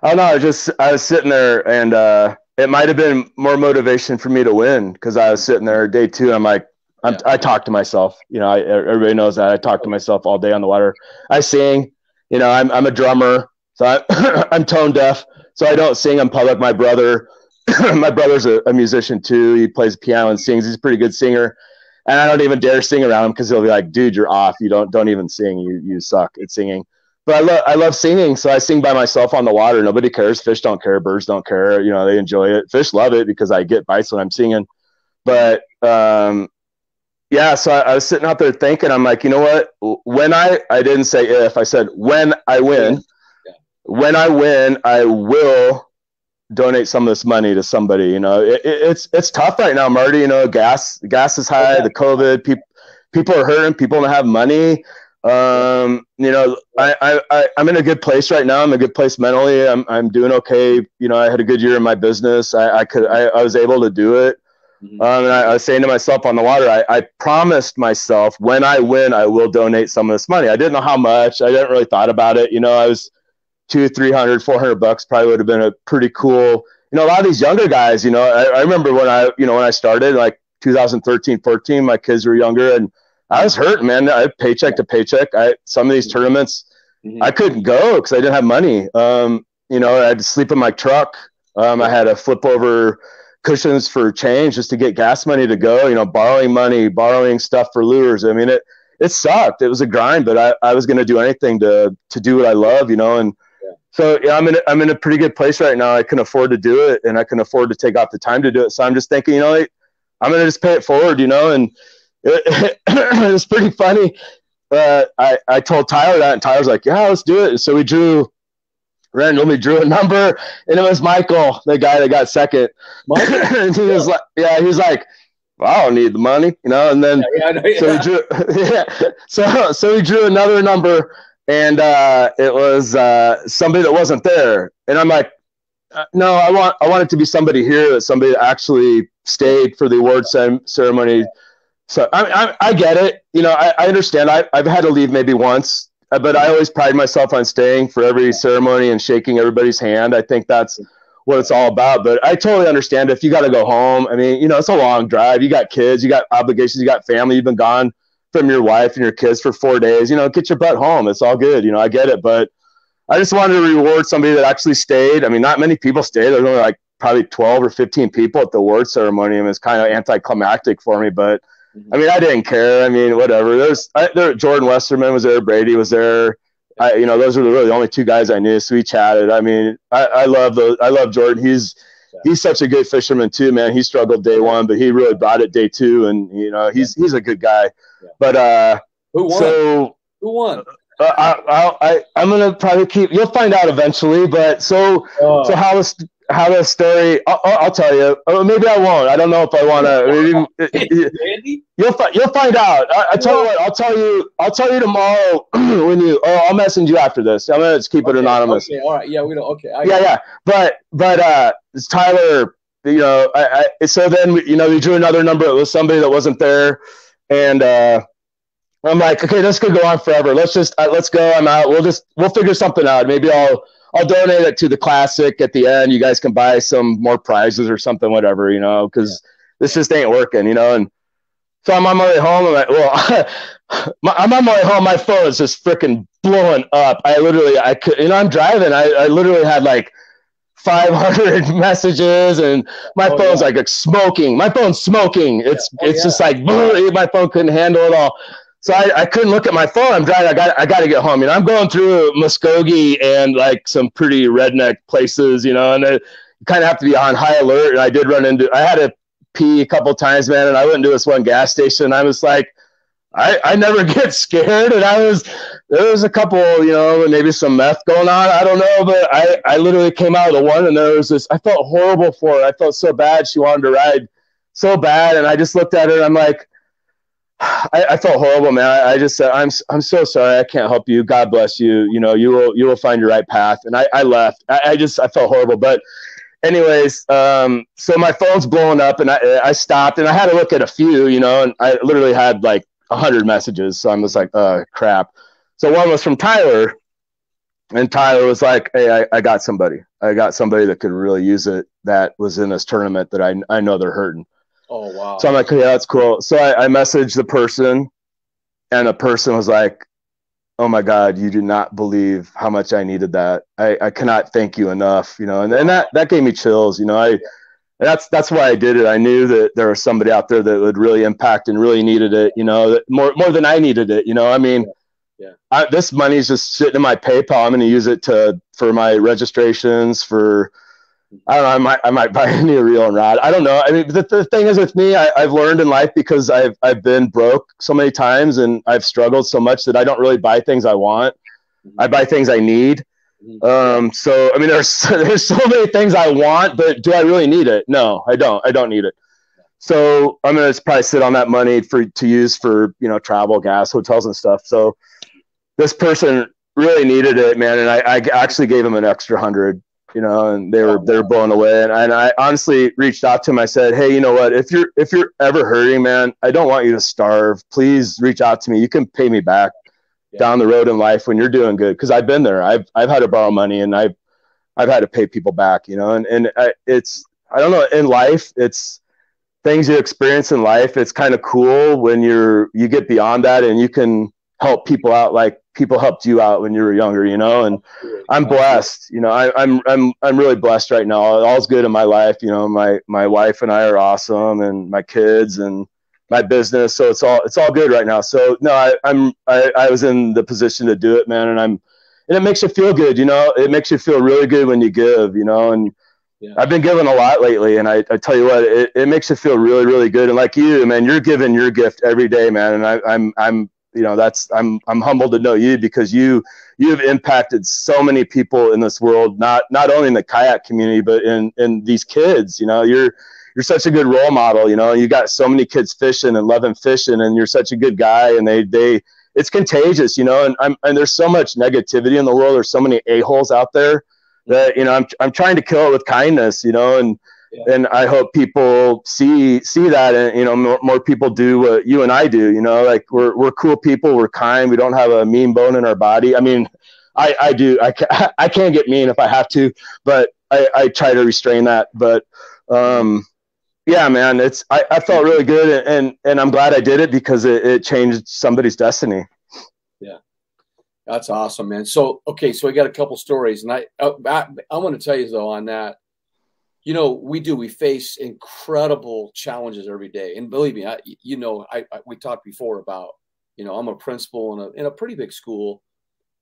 I don't know, I just I was sitting there and uh it might have been more motivation for me to win because I was sitting there day two. And I'm like, I'm, Yeah. I talk to myself. You know, I, everybody knows that I talk to myself all day on the water. I sing. You know, I'm I'm a drummer, so I, I'm tone deaf, so I don't sing in public. My brother, my brother's a, a musician too. He plays piano and sings. He's a pretty good singer, and I don't even dare sing around him because he'll be like, "Dude, you're off. You don't don't even sing. You you suck at singing." But I love I love singing, so I sing by myself on the water. Nobody cares. Fish don't care. Birds don't care. You know, they enjoy it. Fish love it because I get bites when I'm singing. But um, yeah, so I, I was sitting out there thinking, I'm like, you know what? When I I didn't say if, I said when I win. Yeah. When I win, I will donate some of this money to somebody. You know, it, it, it's it's tough right now, Marty. You know, gas gas is high. Yeah. The COVID people people are hurting. People don't have money. Um, you know, I, I, I'm in a good place right now. I'm in a good place mentally. I'm I'm doing okay. You know, I had a good year in my business. I, I could I, I was able to do it. Mhm. Um, and I, I was saying to myself on the water, I, I promised myself when I win, I will donate some of this money. I didn't know how much. I didn't really thought about it. You know, I was two, three hundred, four hundred bucks probably would have been a pretty cool. You know, a lot of these younger guys. You know, I, I remember when I, you know, when I started like 2013, 14, my kids were younger, and I was hurt, man. I paycheck to paycheck. I some of these tournaments, Mhm. I couldn't go because I didn't have money. Um, you know, I had to sleep in my truck. Um, I had to flip over cushions for change just to get gas money to go. You know, borrowing money, borrowing stuff for lures. I mean, it it sucked. It was a grind, but I, I was going to do anything to to do what I love. You know, and. So yeah, I'm in a, I'm in a pretty good place right now. I can afford to do it, and I can afford to take off the time to do it. So I'm just thinking, you know, like, I'm going to just pay it forward. You know, and it, it was pretty funny. Uh, I I told Tyler that, and Tyler's like, "Yeah, let's do it." So we drew randomly drew a number, and it was Michael, the guy that got second. And he was like, "Yeah," he was like, well, "I don't need the money," you know. And then Yeah, know, so yeah. we drew, yeah. So so we drew another number, and uh, it was uh, somebody that wasn't there, and I'm like. Uh, no, I want I want it to be somebody here that somebody that actually stayed for the award cem- ceremony. So I, I, I get it. You know, I, I understand. I, I've had to leave maybe once, uh, but I always pride myself on staying for every ceremony and shaking everybody's hand. I think that's what it's all about. But I totally understand if you got to go home. I mean, you know, it's a long drive. You got kids, you got obligations, you got family. You've been gone from your wife and your kids for four days. You know, get your butt home. It's all good. You know, I get it. But I just wanted to reward somebody that actually stayed. I mean, not many people stayed. There's only like probably 12 or 15 people at the award ceremony, and it's kind of anticlimactic for me. But mm-hmm. I mean, I didn't care. I mean, whatever. There's there, Jordan Westerman was there, Brady was there. I, you know, those were really the only two guys I knew. So we chatted. I mean, I, I love those. I love Jordan. He's he's such a good fisherman too, man. He struggled day one, but he really brought it day two, and you know, he's he's a good guy. Yeah. But uh, Who won? so Who won? uh, I, I, I, I'm gonna probably keep. You'll find out eventually. But so, Oh, so Hollis, how the story. I'll, I'll, tell you. Oh, maybe I won't. I don't know if I want to. you'll find. You'll find out. I, I, tell you what. I'll tell you. I'll tell you tomorrow when you. Oh, I'll message you after this. I'm gonna just keep okay, it anonymous. Okay. All right. Yeah. We don't. Okay. I yeah. Yeah. But but uh, it's Tyler. You know. I, I so then you know we drew another number. It was somebody that wasn't there, and uh, I'm like, okay, this could go on forever. Let's just uh, let's go. I'm out. We'll just we'll figure something out. Maybe I'll I'll donate it to the classic at the end. You guys can buy some more prizes or something, whatever, you know, because yeah. this just ain't working, you know. And so I'm on my way home. I'm like, well, I'm on my way home. My phone is just freaking blowing up. I literally, I could, you know, I'm driving. I, I literally had like 500 messages, and my oh, phone's yeah. like smoking. My phone's smoking. Oh, it's yeah. oh, it's just like my phone couldn't handle it all. So I, I couldn't look at my phone. I'm driving. I got I got to get home. You know, I'm going through Muskogee and like some pretty redneck places. You know, and I kind of have to be on high alert. And I did run into. I had to pee a couple times, man. And I went into this one gas station. I was like, I I never get scared. And I was there was a couple, you know, maybe some meth going on. I don't know, but I I literally came out of the one, and there was this. I felt horrible for her. I felt so bad. She wanted to ride so bad, and I just looked at her. and I'm like I, I, felt horrible, man. I, I, just said, I'm, I'm so sorry. I can't help you. God bless you. You know, you will, you will find your right path. And I, I left. I, I just, I felt horrible. But, anyways, um, so my phone's blowing up, and I, I stopped, and I had to look at a few, you know, and I literally had like a hundred messages. So I'm just like, uh, crap. So one was from Tyler, and Tyler was like, "Hey, I, I got somebody. I got somebody that could really use it. That was in this tournament that I, I know they're hurting." Oh wow! So I'm like, yeah, that's cool. So I, I messaged the person, and the person was like, "Oh my God, you do not believe how much I needed that. I, I cannot thank you enough." You know, and, and that that gave me chills. You know, I that's that's why I did it. I knew that there was somebody out there that would really impact and really needed it. You know, more more than I needed it. You know, I mean. Yeah. I, this money's just sitting in my PayPal. I'm going to use it to for my registrations for I don't know. I might I might buy a new reel and rod. I don't know. I mean, the, the thing is with me, I, have learned in life because I've I've been broke so many times and I've struggled so much that I don't really buy things I want. Mm-hmm. I buy things I need. Mm-hmm. Um, so I mean, there's there's so many things I want, but do I really need it? No, I don't. I don't need it. So I'm gonna probably sit on that money for to use for you know travel, gas, hotels, and stuff. So this person really needed it, man, and I, I actually gave him an extra hundred you know, and they were they were blown away. And, and I honestly reached out to him. I said, hey, you know what? If you're if you're ever hurting, man, I don't want you to starve. Please reach out to me. You can pay me back yeah. down the road in life when you're doing good. Because I've been there. I've I've had to borrow money and I've I've had to pay people back. You know, and and I, it's I don't know in life it's things you experience in life. It's kind of cool when you're you get beyond that and you can help people out like people helped you out when you were younger, you know, and I'm blessed, you know, I, I'm, I'm, I'm really blessed right now. All's good in my life. You know, my, my wife and I are awesome and my kids and my business. So it's all, it's all good right now. So no, I, I'm, I, I was in the position to do it, man. And I'm, and it makes you feel good, you know, it makes you feel really good when you give, you know, and, yeah. I've been giving a lot lately, and I, I tell you what, it, it makes you feel really, really good. And like you, man, you're giving your gift every day, man. And I, I'm I'm you know that's i'm i'm humbled to know you because you you've impacted so many people in this world not not only in the kayak community but in in these kids you know you're you're such a good role model you know you got so many kids fishing and loving fishing and you're such a good guy and they they it's contagious you know and i'm and there's so much negativity in the world there's so many a-holes out there that you know i'm, I'm trying to kill it with kindness you know and yeah. and I hope people see see that, and you know, more, more people do what you and I do. You know, like we're we're cool people, we're kind, we don't have a mean bone in our body. I mean, I I do I can I can get mean if I have to, but I I try to restrain that. But um, yeah, man, it's I, I felt really good, and, and I'm glad I did it because it, it changed somebody's destiny. Yeah. That's awesome, man. So, okay, so we got a couple stories, and I, uh, I, I want to tell you though on that you know we do we face incredible challenges every day and believe me I, you know I, I, we talked before about you know i'm a principal in a, in a pretty big school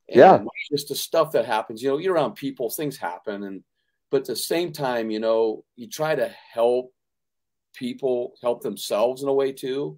yeah just the stuff that happens you know you're around people things happen and but at the same time you know you try to help people help themselves in a way too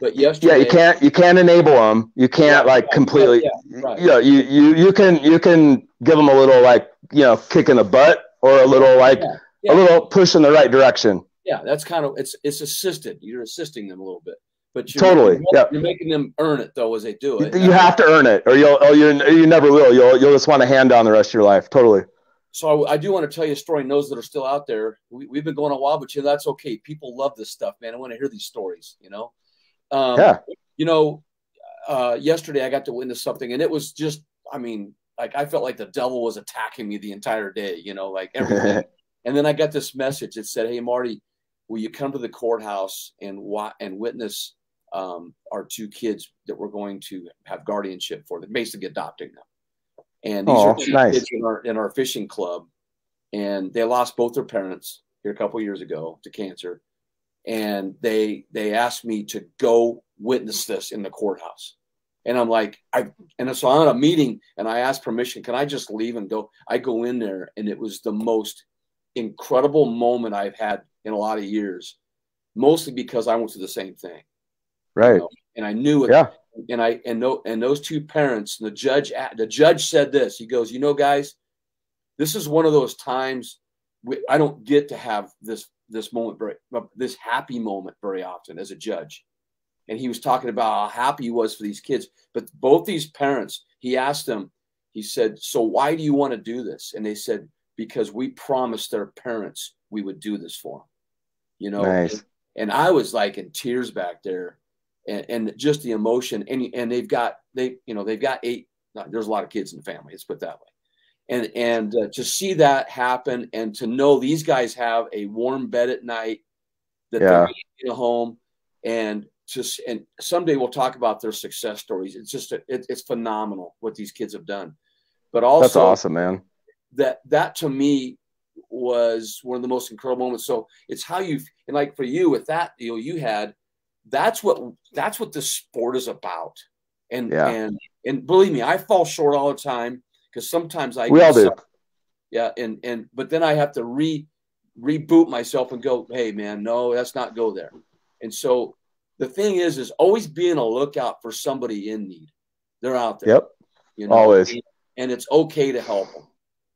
but yesterday, yeah, you can't you can't enable them. You can't yeah, like completely. Yeah, right. you, know, you you you can you can give them a little like you know kick in the butt or a little like yeah, yeah. a little push in the right direction. Yeah, that's kind of it's it's assisted. You're assisting them a little bit. But you're totally, making, yeah. You're making them earn it though as they do it. You, have to earn it, or you'll, or you you never will. You'll, you'll just want to hand down the rest of your life. Totally. So I, I do want to tell you a story. And Those that are still out there, we, have been going a while, but you know, that's okay. People love this stuff, man. I want to hear these stories. You know. Um, yeah. You know, uh, yesterday I got to witness something, and it was just, I mean, like I felt like the devil was attacking me the entire day. You know, like everything. and then I got this message. It said, "Hey, Marty, will you come to the courthouse and and witness um, our two kids that we're going to have guardianship for them, basically adopting them. And these oh, are two nice. kids in our, in our fishing club, and they lost both their parents here a couple years ago to cancer. And they they asked me to go witness this in the courthouse. And I'm like, I and so I'm at a meeting and I asked permission, can I just leave and go? I go in there and it was the most incredible moment I've had in a lot of years, mostly because I went through the same thing. Right. You know? And I knew it. Yeah. And I and no and those two parents, and the judge the judge said this. He goes, you know, guys, this is one of those times we, I don't get to have this this moment very this happy moment very often as a judge. And he was talking about how happy he was for these kids. But both these parents, he asked them, he said, So why do you want to do this? And they said, Because we promised their parents we would do this for them. You know, nice. and, and I was like in tears back there and, and just the emotion and and they've got they you know they've got eight there's a lot of kids in the family let's put that way. And and uh, to see that happen and to know these guys have a warm bed at night that yeah. they're in a home and just and someday we'll talk about their success stories. It's just a, it, it's phenomenal what these kids have done. But also that's awesome man. that that to me was one of the most incredible moments. So it's how you and like for you with that deal you had that's what that's what this sport is about. And yeah. and and believe me, I fall short all the time because sometimes I we all do. yeah, and and but then I have to re reboot myself and go, hey man, no, that's not go there. And so the thing is, is always being a lookout for somebody in need. They're out there. Yep. You know, always. And it's okay to help them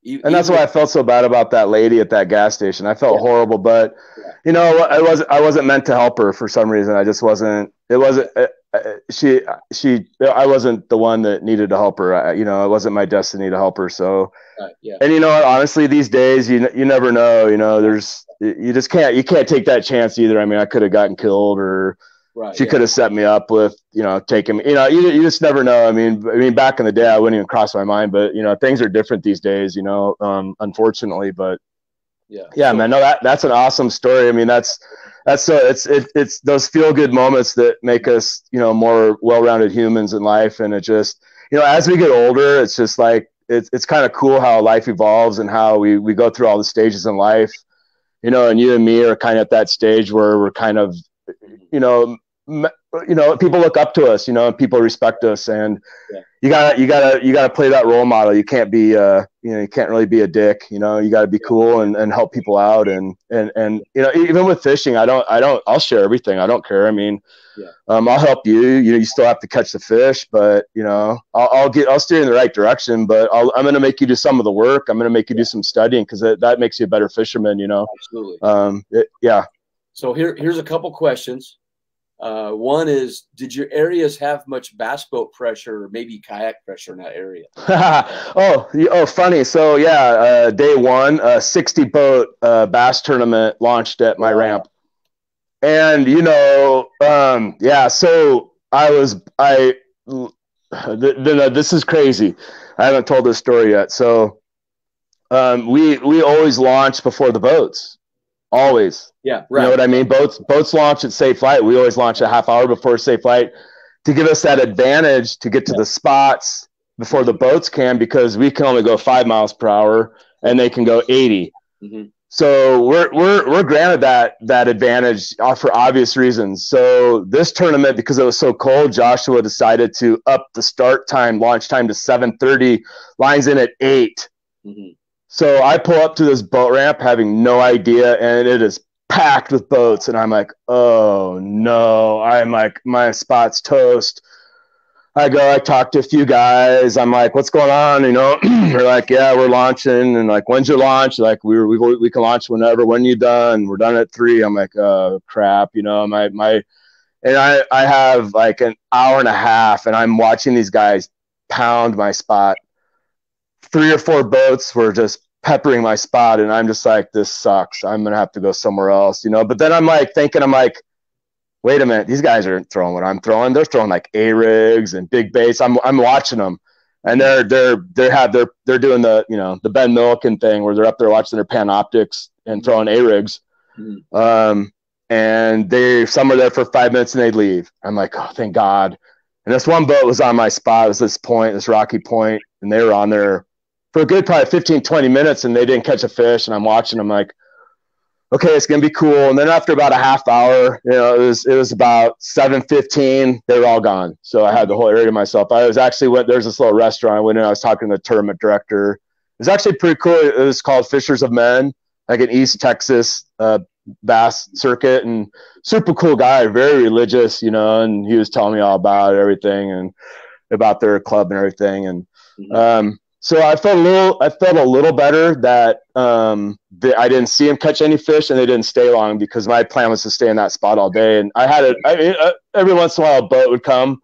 and that's why I felt so bad about that lady at that gas station. I felt yeah. horrible, but yeah. You know, I was I wasn't meant to help her for some reason. I just wasn't. It wasn't. Uh, uh, she she. I wasn't the one that needed to help her. I, you know, it wasn't my destiny to help her. So, uh, yeah. And you know, honestly, these days, you you never know. You know, there's you just can't you can't take that chance either. I mean, I could have gotten killed or Right, she yeah. could have set me up with, you know, taking, you know, you, you just never know. I mean, I mean, back in the day, I wouldn't even cross my mind, but you know, things are different these days, you know, um, unfortunately, but yeah, yeah, man, no, that, that's an awesome story. I mean, that's, that's so it's, it, it's those feel good moments that make us, you know, more well-rounded humans in life. And it just, you know, as we get older, it's just like, it's, it's kind of cool how life evolves and how we, we go through all the stages in life, you know, and you and me are kind of at that stage where we're kind of, you know, you know people look up to us you know people respect us. And yeah. you gotta you gotta you gotta play that role model. You can't be uh you know you can't really be a dick you know you gotta be cool and, and help people out. And and and you know even with fishing i don't i don't i'll share everything. I don't care. I mean yeah. um, i'll help you. You know you still have to catch the fish but you know i'll, I'll get i'll steer in the right direction but i am gonna make you do some of the work. I'm gonna make you do some studying because that makes you a better fisherman you know? Absolutely. Um it, yeah. So here here's a couple questions uh, one is, did your areas have much bass boat pressure or maybe kayak pressure in that area? oh, oh, funny. So yeah, uh, day one, a 60 boat uh, bass tournament launched at my wow. ramp, and you know, um, yeah. So I was, I, th- th- this is crazy. I haven't told this story yet. So um, we we always launch before the boats. Always. Yeah, right. You know what I mean? Boats boats launch at safe light. We always launch a half hour before safe light to give us that advantage to get to yeah. the spots before the boats can because we can only go five miles per hour and they can go 80. Mm-hmm. So we're, we're, we're granted that, that advantage uh, for obvious reasons. So this tournament, because it was so cold, Joshua decided to up the start time, launch time to 730 lines in at 8 mm-hmm. So I pull up to this boat ramp having no idea, and it is packed with boats. And I'm like, oh no, I'm like, my spot's toast. I go, I talk to a few guys. I'm like, what's going on? You know, they're like, yeah, we're launching. And like, when's your launch? Like, we we we can launch whenever. When you done? We're done at three. I'm like, uh, crap. You know, my my, and I I have like an hour and a half, and I'm watching these guys pound my spot. Three or four boats were just peppering my spot, and I'm just like, this sucks. I'm gonna have to go somewhere else. You know. But then I'm like thinking, I'm like wait a minute, these guys aren't throwing what I'm throwing. They're throwing like A rigs and big baits. I'm I'm watching them, and they're they're they have they're they're doing the you know the Ben Milliken thing where they're up there watching their Panoptix and throwing A rigs. Mm-hmm. Um, and they some are there for five minutes and they leave. I'm like, oh, thank God. And this one boat was on my spot. It was this point, this rocky point, and they were on there for a good probably 15, 20 minutes, and they didn't catch a fish. And I'm watching them like, okay, it's gonna be cool. And then after about a half hour, you know, it was it was about seven fifteen. They were all gone, so I had the whole area to myself. I was actually went there's this little restaurant I went in. I was talking to the tournament director. It was actually pretty cool. It was called Fishers of Men, like an East Texas uh, bass circuit, and super cool guy, very religious, you know. And he was telling me all about everything and about their club and everything. And mm-hmm. um, so I felt a little, I felt a little better that um, the, I didn't see him catch any fish and they didn't stay long because my plan was to stay in that spot all day. And I had it. I mean, every once in a while a boat would come,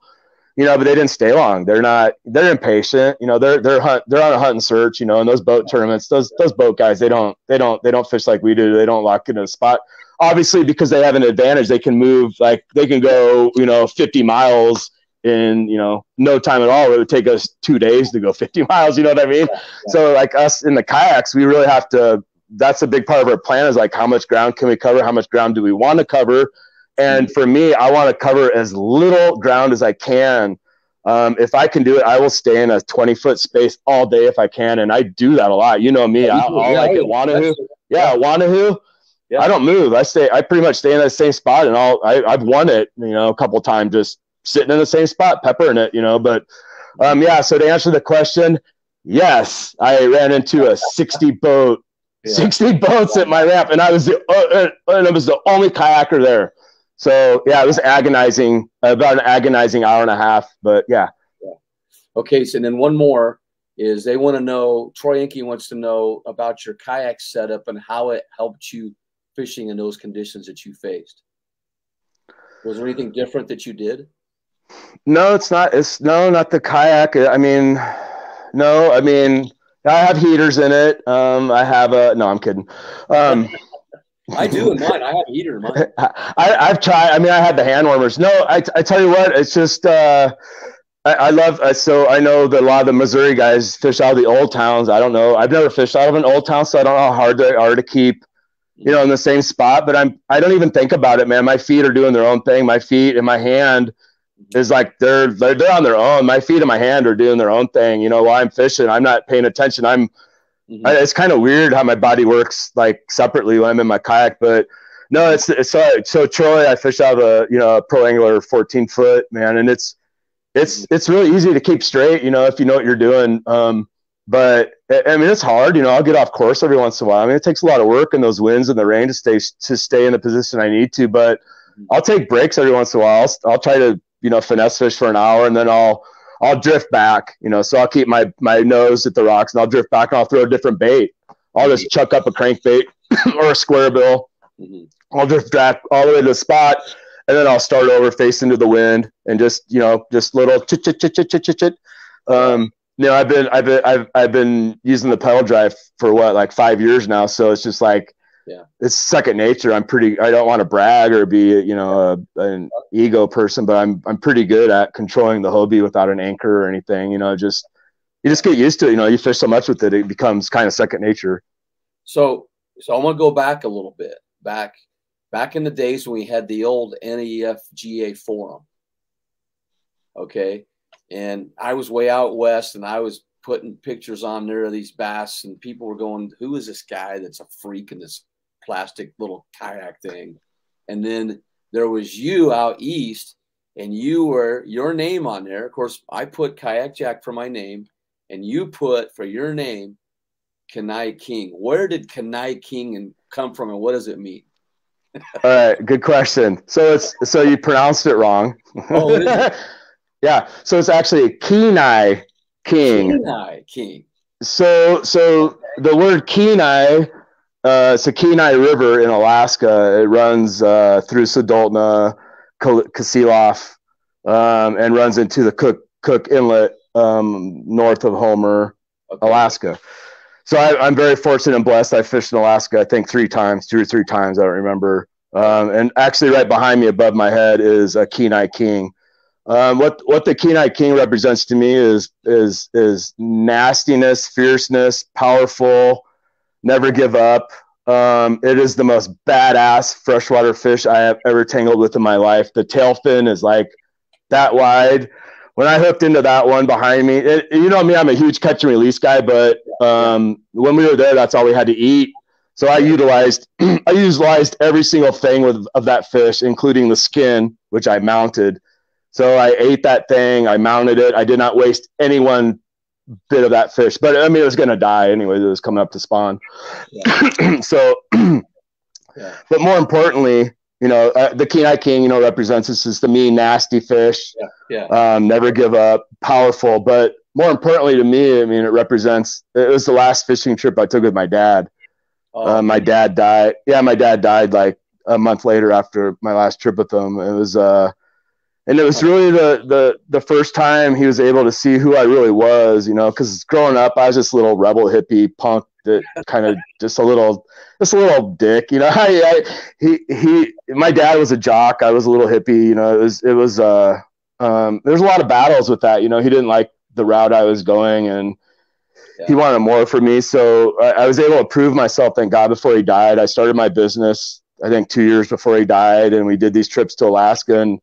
you know, but they didn't stay long. They're not, they're impatient. You know, they're they're hunt, they're on a hunt and search. You know, and those boat tournaments, those those boat guys, they don't they don't they don't fish like we do. They don't lock into a spot. Obviously, because they have an advantage, they can move like they can go, you know, 50 miles in you know no time at all. It would take us two days to go 50 miles. You know what I mean? Yeah, yeah. So like us in the kayaks, we really have to. That's a big part of our plan. Is like how much ground can we cover? How much ground do we want to cover? And for me, I want to cover as little ground as I can. Um, if I can do it, I will stay in a 20 foot space all day if I can, and I do that a lot. You know me. I, I'll like it. Wanahoo, yeah, Wanahoo. Yeah. I don't move. I stay. I pretty much stay in that same spot, and I'll. I, I've won it, you know, a couple times just sitting in the same spot, peppering it, you know. But um, yeah, so to answer the question, yes, I ran into a 60 boat, yeah. 60 boats at my ramp, and I was the uh, uh, and I was the only kayaker there. So yeah, it was agonizing, about an agonizing hour and a half. But yeah. yeah. Okay, so then one more is they want to know. Troy Inky wants to know about your kayak setup and how it helped you fishing in those conditions that you faced. Was there anything different that you did? No, it's not. It's no, not the kayak. I mean, no, I mean, I have heaters in it. Um, I have a. No, I'm kidding. Um, I do in mine. I have a heater in mine. I, I've tried. I mean, I had the hand warmers. No, I, I tell you what, it's just. Uh, I, I love. Uh, so I know that a lot of the Missouri guys fish out of the old towns. I don't know. I've never fished out of an old town, so I don't know how hard they are to keep you know, in the same spot. But I'm I don't even think about it, man. My feet are doing their own thing. My feet and my hand is like they're, they're they're on their own. My feet and my hand are doing their own thing. You know, while I'm fishing, I'm not paying attention. I'm. Mm-hmm. I, it's kind of weird how my body works like separately when I'm in my kayak, but no, it's, it's so so Troy. I fish out of a you know a pro angler 14 foot man, and it's it's mm-hmm. it's really easy to keep straight. You know, if you know what you're doing. Um, but I mean, it's hard. You know, I'll get off course every once in a while. I mean, it takes a lot of work in those winds and the rain to stay to stay in the position I need to. But mm-hmm. I'll take breaks every once in a while. I'll, I'll try to you know, finesse fish for an hour and then I'll, I'll drift back, you know, so I'll keep my, my nose at the rocks and I'll drift back and I'll throw a different bait. I'll just chuck up a crankbait or a square bill. Mm-hmm. I'll drift back all the way to the spot and then I'll start over face into the wind and just, you know, just little chit, chit, chit, chit, chit, chit, chit. Um, you know, I've been, I've been, I've, I've been using the pedal drive for what, like five years now. So it's just like, yeah. It's second nature. I'm pretty i don't want to brag or be you know a, an ego person but i'm i'm pretty good at controlling the hobie without an anchor or anything you know just you just get used to it you know you fish so much with it it becomes kind of second nature. So so i'm gonna go back a little bit back back in the days when we had the old nefga forum. Okay? And i was way out west and i was putting pictures on there of these bass and people were going who is this guy that's a freak in this plastic little kayak thing. And then there was you out east, and you were your name on there. Of course, I put Kayakjak for my name, and you put for your name Kenai King. Where did Kenai King come from, and what does it mean? All right, good question. So it's so you pronounced it wrong. Oh, Yeah, so it's actually Kenai king. Kenai king. So, so the word Kenai, uh, it's Kenai River in Alaska. It runs uh, through Soldotna, Kasilof, um, and runs into the Cook Cook Inlet um, north of Homer, okay. Alaska. So I, am very fortunate and blessed. I fished in Alaska, I think three times, two or three times. I don't remember. Um, and actually, right behind me, above my head, is a Kenai King. Um, what what the Kenai King represents to me is is is nastiness, fierceness, powerful, never give up. Um, it is the most badass freshwater fish I have ever tangled with in my life. The tail fin is like that wide. When I hooked into that one behind me, it, you know me, I'm a huge catch and release guy, but um, when we were there, that's all we had to eat. So I utilized I utilized every single thing with of that fish, including the skin, which I mounted. So I ate that thing. I mounted it. I did not waste any one bit of that fish, but I mean, it was going to die anyway. It was coming up to spawn. Yeah. so, yeah. but more importantly, you know, uh, the Kenai King, you know, represents this is the mean, nasty fish. Yeah. yeah. Um, never give up, powerful. But more importantly to me, I mean, it represents, it was the last fishing trip I took with my dad. Oh, uh, my dad died. Yeah, my dad died like a month later after my last trip with him. It was, uh, and it was really the the the first time he was able to see who I really was, you know, because growing up I was just a little rebel hippie punk that kind of just a little just a little dick, you know. I, I, he he my dad was a jock, I was a little hippie, you know. It was it was uh um there's a lot of battles with that, you know. He didn't like the route I was going and yeah. he wanted more for me, so I, I was able to prove myself. Thank God before he died. I started my business I think two years before he died, and we did these trips to Alaska and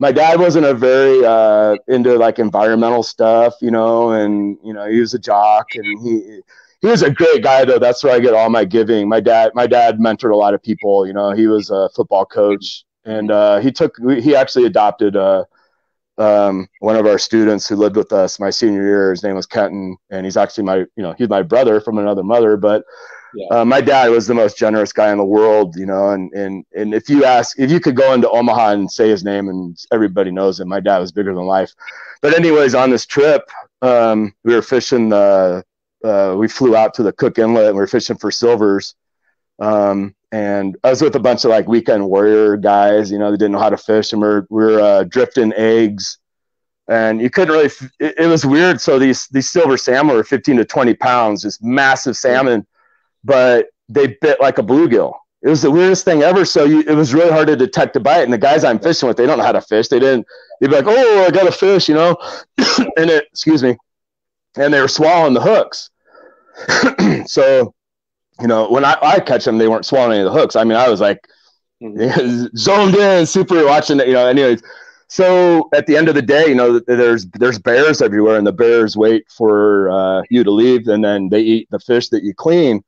my dad wasn't a very uh, into like environmental stuff, you know, and you know he was a jock, and he he was a great guy though. That's where I get all my giving. My dad my dad mentored a lot of people. You know, he was a football coach, and uh, he took he actually adopted uh, um, one of our students who lived with us my senior year. His name was Kenton, and he's actually my you know he's my brother from another mother, but yeah. Uh, my dad was the most generous guy in the world, you know, and, and, and if you ask, if you could go into Omaha and say his name and everybody knows him, my dad was bigger than life. But anyways, on this trip, um, we were fishing the, uh, we flew out to the Cook Inlet and we were fishing for silvers. Um, and I was with a bunch of like weekend warrior guys, you know, they didn't know how to fish and we're, we're, uh, drifting eggs and you couldn't really, it, it was weird. So these, these silver salmon were 15 to 20 pounds, just massive salmon but they bit like a bluegill. It was the weirdest thing ever. So you, it was really hard to detect a bite. And the guys I'm fishing with, they don't know how to fish. They didn't. They'd be like, "Oh, I got a fish," you know, and it, excuse me, and they were swallowing the hooks. so, you know, when I, I catch them, they weren't swallowing any of the hooks. I mean, I was like mm-hmm. zoned in, super watching it. You know, anyways. So at the end of the day, you know, there's there's bears everywhere, and the bears wait for uh, you to leave, and then they eat the fish that you clean.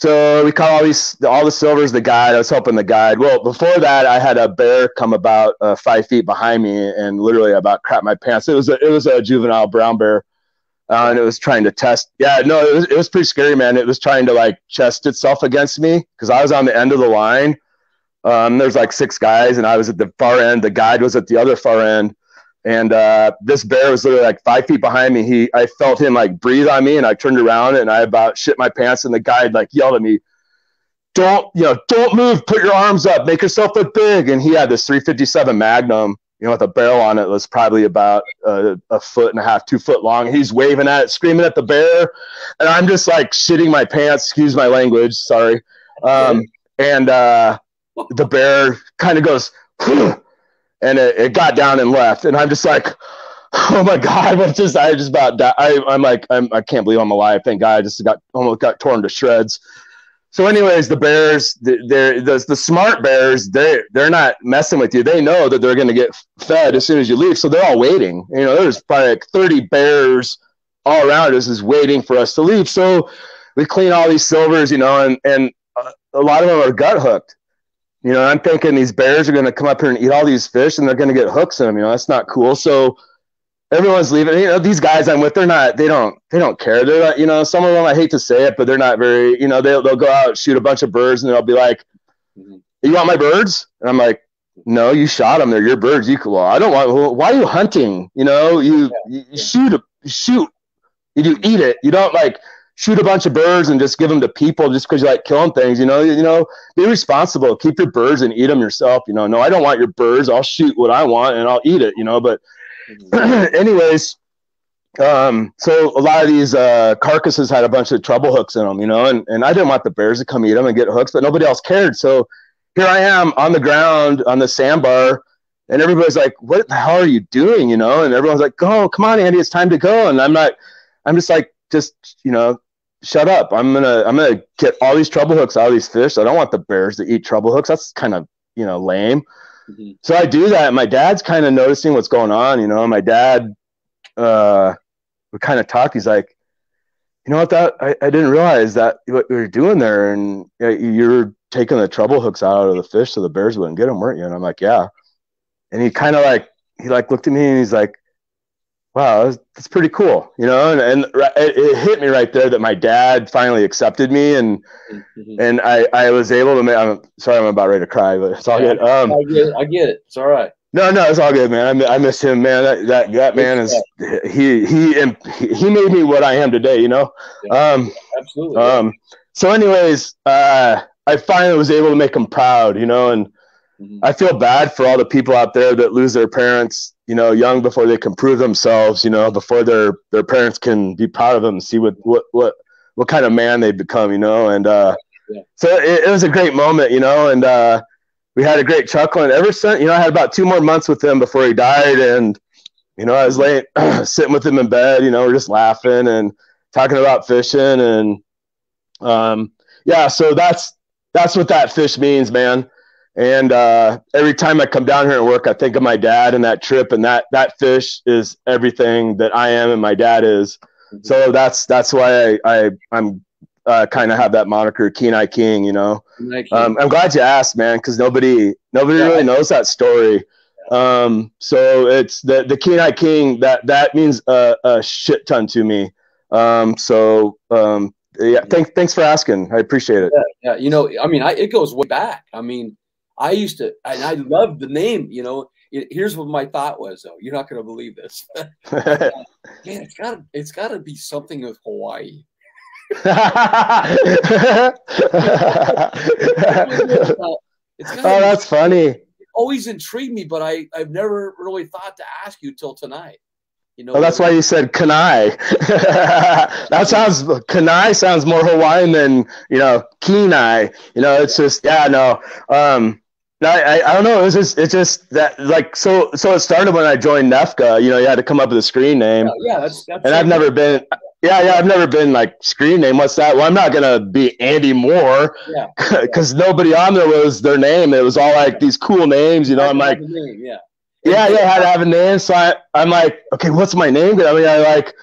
So we caught all these, all the silvers, the guide. I was helping the guide. Well, before that, I had a bear come about uh, five feet behind me and literally about crap my pants. It was a, it was a juvenile brown bear, uh, and it was trying to test. Yeah, no, it was, it was pretty scary, man. It was trying to like chest itself against me because I was on the end of the line. Um, there's like six guys, and I was at the far end. The guide was at the other far end, and uh, this bear was literally like five feet behind me. He, I felt him like breathe on me, and I turned around and I about shit my pants. And the guide like yelled at me, "Don't, you know, don't move. Put your arms up. Make yourself look big." And he had this 357 Magnum, you know, with a barrel on it. was probably about a, a foot and a half, two foot long. He's waving at it, screaming at the bear, and I'm just like shitting my pants. Excuse my language. Sorry. Um, and uh, the bear kind of goes and it, it got down and left. And I'm just like, oh my god, what just I just about died. I, I'm like I'm, I can't believe I'm alive. Thank God, I just got almost got torn to shreds. So, anyways, the Bears, they're the, the smart Bears. They they're not messing with you. They know that they're going to get fed as soon as you leave. So they're all waiting. You know, there's probably like 30 Bears all around us is waiting for us to leave. So we clean all these silvers, you know, and and uh, a lot of them are gut hooked. You know, I'm thinking these bears are going to come up here and eat all these fish, and they're going to get hooks in them. You know, that's not cool. So everyone's leaving. You know, these guys I'm with, they're not. They don't. They don't care. They're not. You know, some of them I hate to say it, but they're not very. You know, they'll they'll go out shoot a bunch of birds, and they'll be like, mm-hmm. "You want my birds?" And I'm like, no, you shot them. They're your birds. You could, well, I don't want. Why are you hunting? You know, you, yeah. you shoot a shoot. You eat it. You don't like shoot a bunch of birds and just give them to people just because you like killing things. You know, you know, be responsible. Keep your birds and eat them yourself. You know, no, I don't want your birds. I'll shoot what I want and I'll eat it. You know, but anyways, um, so a lot of these uh, carcasses had a bunch of treble hooks in them. You know, and and I didn't want the bears to come eat them and get hooks, but nobody else cared. So here I am on the ground on the sandbar, and everybody's like, "What the hell are you doing?" You know, and everyone's like, "Go, come on, Andy, it's time to go." And I'm not, I'm just like, just you know, shut up. I'm gonna, I'm gonna get all these treble hooks out of these fish. I don't want the bears to eat treble hooks. That's kind of, you know, lame. Mm-hmm. So I do that. My dad's kind of noticing what's going on. You know, my dad, uh, we kind of talk. He's like, you know what? That I, I didn't realize that what you were doing there, and you're taking the treble hooks out of the fish so the bears wouldn't get them, weren't you? And I'm like, yeah. And he kind of like he like looked at me and he's like, wow, that's, pretty cool, you know. And, and it, it, hit me right there that my dad finally accepted me, and mm-hmm. and I I was able to. Make, I'm sorry, I'm about ready to cry, but it's all yeah, good. Um, I get it. I get it. It's all right. No, no, it's all good, man. I, I miss him, man. That that, that man is he he he made me what I am today. You know. Yeah, um, absolutely. Um. So, anyways, uh, I finally was able to make him proud, you know, and mm-hmm. I feel bad for all the people out there that lose their parents, you know, young before they can prove themselves, you know, before their their parents can be proud of them and see what what what what kind of man they become, you know, and uh, yeah. so it, it, was a great moment, you know, and uh, we had a great chuckle, and ever since, you know, I had about two more months with him before he died, and you know, I was late sitting with him in bed, you know, we're just laughing and talking about fishing and um yeah so that's that's what that fish means, man. And uh, every time I come down here and work, I think of my dad and that trip, and that that fish is everything that I am and my dad is. Mm-hmm. So that's that's why I, I I'm uh, kind of have that moniker, Kenai King. You know, um, I'm glad you asked, man, because nobody nobody yeah. really knows that story. Um, so it's the the Kenai King that that means a, a shit ton to me. Um, so um, yeah, thanks thanks for asking. I appreciate it. Yeah, yeah. you know, I mean, I, it goes way back. I mean, I used to, and I love the name. You know, it, here's what my thought was, though. You're not going to believe this. Man, it's got it's got to be something with Hawaii. oh, that's funny. It always intrigued me, but I I've never really thought to ask you till tonight. You know, well, that's why you said Kenai. that sounds Kenai sounds more Hawaiian than you know Kenai. You know, it's just yeah, no. Um, I, I, don't know. It was just it's just that like so so it started when I joined NEFCA. You know, you had to come up with a screen name. Yeah, yeah that's, that's and I've never been. Yeah, yeah, I've never been like screen name. What's that? Well, I'm not gonna be Andy Moore. Yeah. Because nobody on there was their name. It was all like these cool names. You know, I'm like. Name, yeah yeah, yeah, I had to have a name. So I, I'm like, okay, what's my name? I mean, I like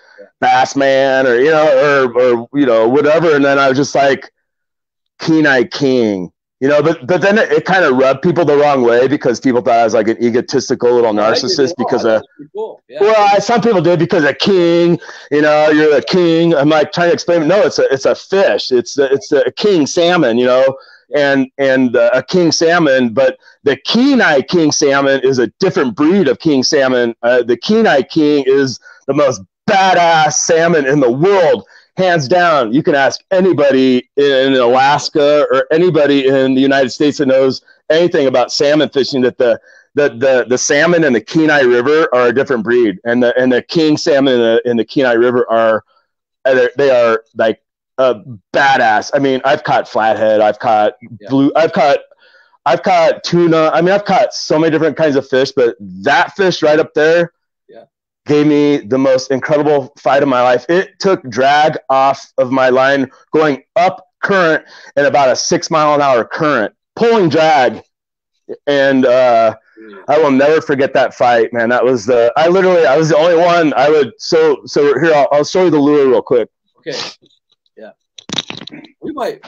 Bassman or, you know, or, or, you know, whatever. And then I was just like, Kenai King, you know, but, but then it, it kind of rubbed people the wrong way because people thought I was like an egotistical little narcissist because of, cool. yeah. well, I, some people did because a king, you know, you're a king. I'm like trying to explain, no, it's a, it's a fish. It's a, it's a king salmon, you know, and and uh, a king salmon, but the Kenai king salmon is a different breed of king salmon. Uh, the Kenai king is the most badass salmon in the world, hands down. You can ask anybody in Alaska or anybody in the United States that knows anything about salmon fishing that the the, the, the salmon in the Kenai River are a different breed, and the and the king salmon in the, in the Kenai River are they are like a badass. I mean, I've caught flathead, I've caught yeah. blue, I've caught, I've caught tuna. I mean, I've caught so many different kinds of fish, but that fish right up there. Gave me the most incredible fight of my life. It took drag off of my line going up current in about a six mile an hour current, pulling drag. And uh, I will never forget that fight, man. That was the I literally I was the only one I would so so here I'll, I'll show you the lure real quick. Okay yeah, we might,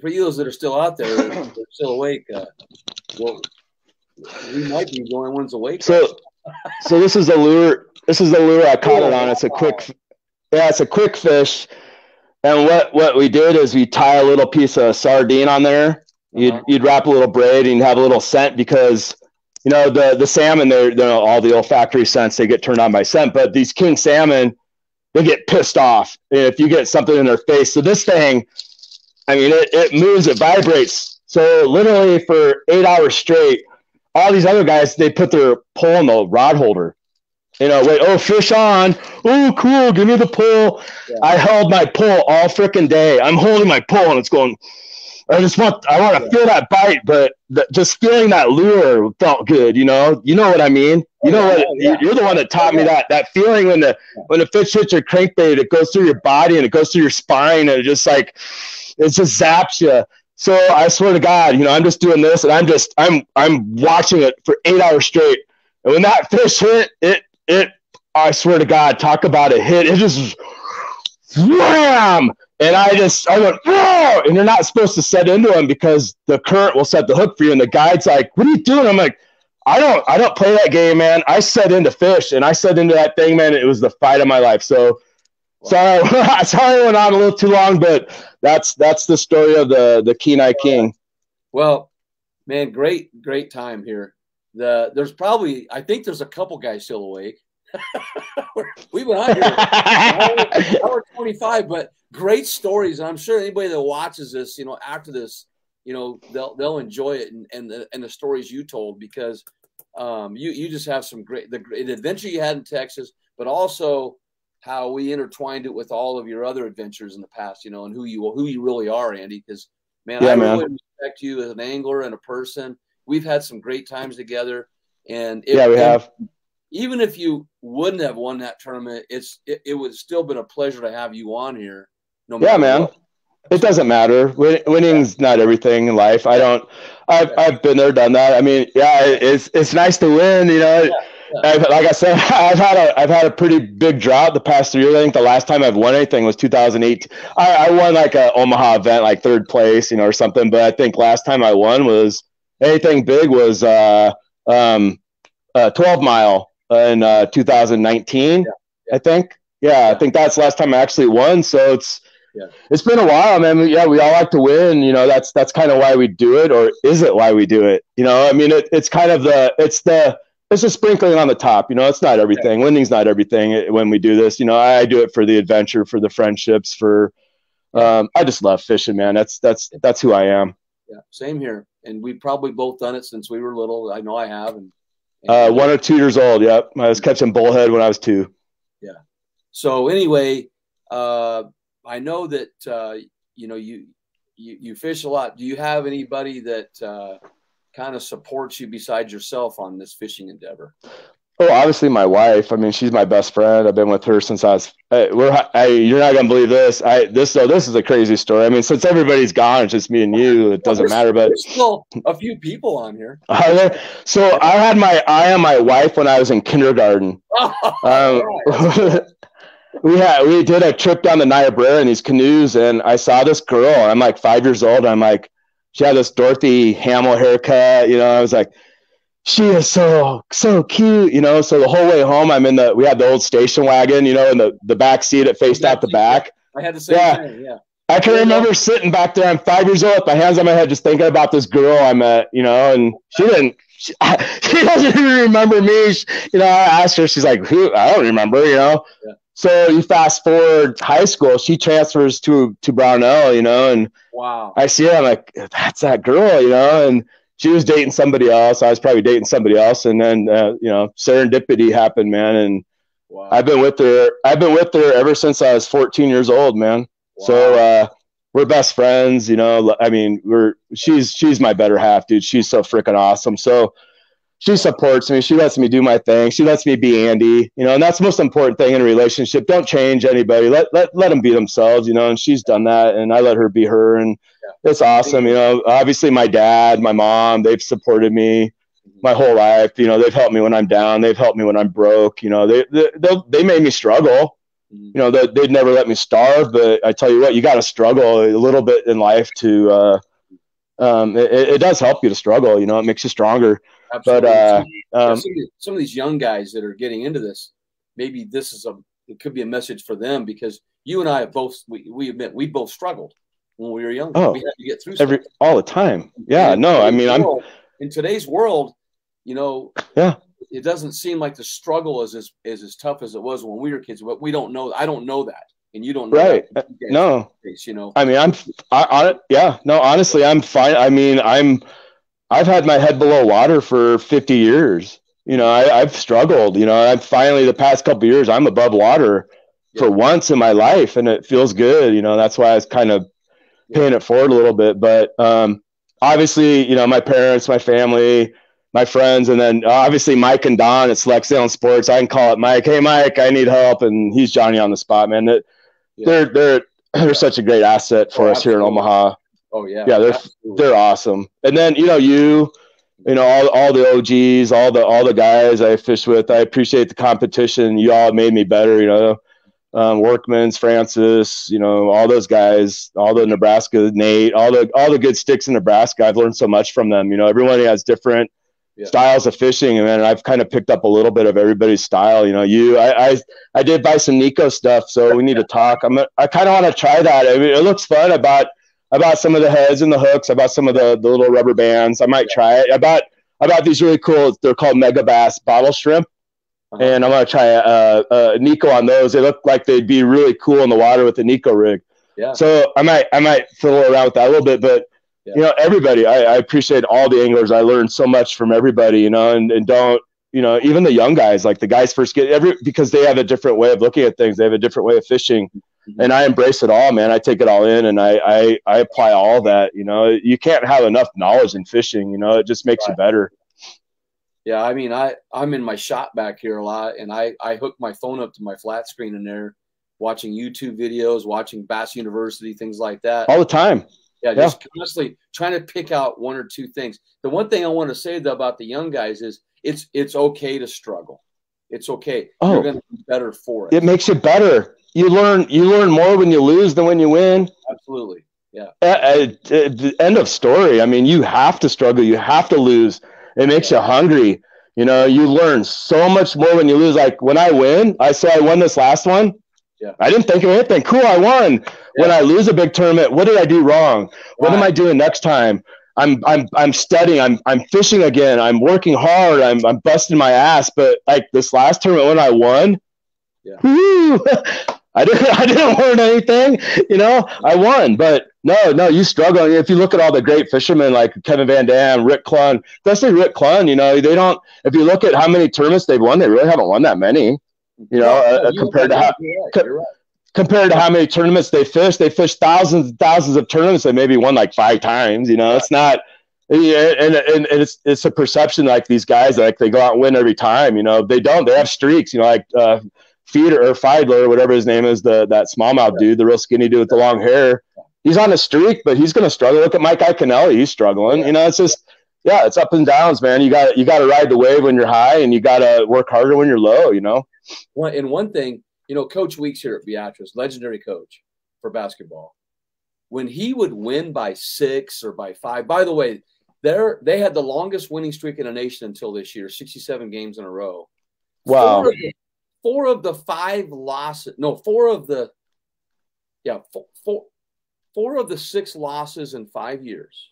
for you those that are still out there, that are still awake, uh, well, we might be the only ones awake. So, so this is the lure. This is the lure I caught it on. It's a quick, yeah, it's a Kwikfish. And what what we did is we tie a little piece of sardine on there. You'd uh-huh. you'd wrap a little braid and have a little scent because you know, the the salmon, they're, they're all the olfactory scents, they get turned on by scent. But these king salmon, they get pissed off if you get something in their face. So this thing, I mean, it, it moves, it vibrates. So literally for eight hours straight, all these other guys, they put their pole in the rod holder. You know, wait, oh, fish on. Oh, cool. Give me the pole. Yeah. I held my pole all freaking day. I'm holding my pole and it's going, I just want, I want to yeah. feel that bite, but the, just feeling that lure felt good. You know, you know what I mean? You oh, know what? Oh, yeah. You're the one that taught oh, me that, that feeling when the, when the fish hits your crankbait, it goes through your body and it goes through your spine and it just like, it just zaps you. So I swear to God, you know, I'm just doing this and I'm just, I'm, I'm watching it for eight hours straight. And when that fish hit, it it I swear to God, talk about a hit. It just wham! And I just I went, Whoa! and you're not supposed to set into them because the current will set the hook for you. And the guide's like, What are you doing? I'm like, I don't I don't play that game, man. I set into fish and I set into that thing, man. It was the fight of my life. So sorry, sorry I went on a little too long, but that's that's the story of the the Kenai King. Well, man, great, great time here the there's probably I think there's a couple guys still awake. we went on here hour, hour 25, but great stories. And I'm sure anybody that watches this, you know, after this, you know, they'll they'll enjoy it and and the, and the stories you told because um, you you just have some great the, the adventure you had in Texas, but also how we intertwined it with all of your other adventures in the past, you know, and who you who you really are, Andy. Because man, yeah, I man. really respect you as an angler and a person we've had some great times together. And it, yeah, we have. Even if you wouldn't have won that tournament, it's it, it would still been a pleasure to have you on here. No yeah, man. What. It doesn't matter. Win, winning's not everything in life. I don't. I've, I've been there, done that. I mean, yeah, it's it's nice to win. You know, yeah. Yeah. like I said, I've had a I've had a pretty big drought the past three years. I think the last time I've won anything was 2008. I, I won like a Omaha event, like third place, you know, or something. But I think last time I won was anything big was uh, um, uh, 12 mile in uh, 2019, yeah. I think. Yeah, yeah, I think that's the last time I actually won. So it's yeah. it's been a while, man. Yeah, we all like to win. You know, that's that's kind of why we do it, or is it why we do it? You know, I mean, it, it's kind of the it's the it's a sprinkling on the top. You know, it's not everything. Winning's not everything when we do this. You know, I do it for the adventure, for the friendships, for um, I just love fishing, man. That's that's that's who I am. Yeah, same here and we've probably both done it since we were little. I know I have. And, and uh, one or two years old. Yep, I was catching bullhead when I was two. Yeah. So anyway, uh, I know that uh, you know you, you you fish a lot. Do you have anybody that uh, kind of supports you besides yourself on this fishing endeavor? Oh, obviously my wife. I mean, she's my best friend. I've been with her since I was. we're. I, you're not gonna believe this. I this so this is a crazy story. I mean, since everybody's gone, it's just me and you. It doesn't matter. But there's still a few people on here. so I had my eye on my wife when I was in kindergarten. um, we had we did a trip down the Niobrara in these canoes, and I saw this girl. I'm like five years old. I'm like, she had this Dorothy Hamill haircut. You know, I was like she is so so cute, you know. So the whole way home, I'm in the we had the old station wagon, you know, in the the back seat. It faced out the back. I had the same yeah. thing, yeah. I can remember sitting back there. I'm five years old, with my hands on my head, just thinking about this girl I met, you know, and she didn't. She, she doesn't even remember me. She, you know, I asked her. She's like, "Who? I don't remember." You know. Yeah. So you fast forward high school, she transfers to to Brownell, you know, and wow, I see her. I'm like, "That's that girl," you know, and she was dating somebody else. I was probably dating somebody else, and then uh, you know serendipity happened, man. And wow. I've been with her. I've been with her ever since I was 14 years old, man. Wow. So uh, we're best friends. You know, I mean, we're she's she's my better half, dude. She's so freaking awesome. So she supports me. She lets me do my thing. She lets me be Andy, you know, and that's the most important thing in a relationship. Don't change anybody. Let let let them be themselves, you know. And she's done that, and I let her be her, and it's awesome, you know. Obviously, my dad, my mom, they've supported me my whole life. You know, they've helped me when I'm down. They've helped me when I'm broke. You know, they they they made me struggle. Mm-hmm. You know, they, they'd never let me starve, but I tell you what, you got to struggle a little bit in life to. Uh, um, it, it does help you to struggle. You know, it makes you stronger. Absolutely. But uh, um, some, of these, some, of these, young guys that are getting into this, maybe this is a it could be a message for them because you and I have both we, we admit we both struggled when we were young. Oh, we had to get through every all the time. Yeah, no, I mean world, I'm in today's world. you know, yeah, it doesn't seem like the struggle is as is as tough as it was when we were kids. But we don't know. I don't know that, and you don't know right. No, you know. I mean, I'm. I, I yeah. No, honestly, I'm fine. I mean, I'm. I've had my head below water for 50 years. You know, I, have struggled. You know, I'm finally the past couple years, I'm above water yeah. for once in my life, and it feels good. You know, that's why I was kind of paying it forward a little bit. But um, obviously, you know, my parents, my family, my friends, and then obviously Mike and Don at Select Salem Sports. I can call it Mike. Hey, Mike, I need help, and he's Johnny on the spot, man. It, yeah. They're they're they're such a great asset for oh, us here in Omaha. Oh yeah, yeah, they're absolutely. they're awesome. And then you know you, you know all all the OGs, all the all the guys I fish with. I appreciate the competition. You all made me better. You know, um, Workman's, Francis, you know, all those guys, all the Nebraska, Nate, all the all the good sticks in Nebraska. I've learned so much from them. You know, everyone has different yeah. styles of fishing, and then I've kind of picked up a little bit of everybody's style. You know, you, I, I, I did buy some Neko stuff, so we need to talk. I'm, I kind of want to try that. I mean, it looks fun. I bought, I bought some of the heads and the hooks. I bought some of the the little rubber bands. I might try it. I bought, I bought these really cool. They're called Megabass bottle shrimp. Uh-huh. And I'm gonna try a, a, a Neko on those. They look like they'd be really cool in the water with the Neko rig. Yeah. So I might I might fiddle around with that a little bit, but yeah. you know, everybody. I, I, appreciate all the anglers. I learned so much from everybody, you know, and, and don't, you know, even the young guys, like the guys first get every because they have a different way of looking at things. They have a different way of fishing. Mm-hmm. And I embrace it all, man. I take it all in and I, I, I apply all that, you know, you can't have enough knowledge in fishing, you know, it just makes right. you better. Yeah. I mean, I, I'm in my shop back here a lot and I, I hook my phone up to my flat screen in there, watching YouTube videos, watching Bass University, things like that. All the time. Yeah, just yeah. constantly trying to pick out one or two things. The one thing I want to say though about the young guys is it's it's okay to struggle. It's okay. Oh, You're going to be better for it. It makes you better. You learn you learn more when you lose than when you win. Absolutely. Yeah. At, at, end of story. I mean, you have to struggle. You have to lose. It makes you hungry. You know, you learn so much more when you lose. Like when I win, I say I won this last one. Yeah. I didn't think of anything. Cool, I won. Yeah. When I lose a big tournament, what did I do wrong? What am I doing next time? I'm I'm I'm studying. I'm I'm fishing again. I'm working hard. I'm I'm busting my ass. But like this last tournament when I won, yeah. I didn't I didn't learn anything. You know, I won. But no, no, you struggle. If you look at all the great fishermen like Kevin Van Dam, Rick Clunn, especially Rick Clunn, you know, they don't. If you look at how many tournaments they've won, they really haven't won that many. You know, uh, compared to how co- compared to how many tournaments they fish, they fish thousands and thousands of tournaments. They maybe won like five times. You know, it's not. Yeah, and, and, and it's it's a perception like these guys like they go out and win every time. You know, they don't. They have streaks. You know, like uh, Feeder or Feidler or whatever his name is, the that smallmouth yeah. dude, the real skinny dude with the long hair. He's on a streak, but he's going to struggle. Look at Mike Iaconelli; he's struggling. You know, it's just yeah, it's up and downs, man. You got you got to ride the wave when you're high, and you got to work harder when you're low. You know. One and one thing, you know, Coach Weeks here at Beatrice, legendary coach for basketball. When he would win by six or by five, by the way, they they had the longest winning streak in the nation until this year, 67 games in a row. Wow. Four of four of the five losses, no, four of the, yeah, four, four, four of the six losses in five years,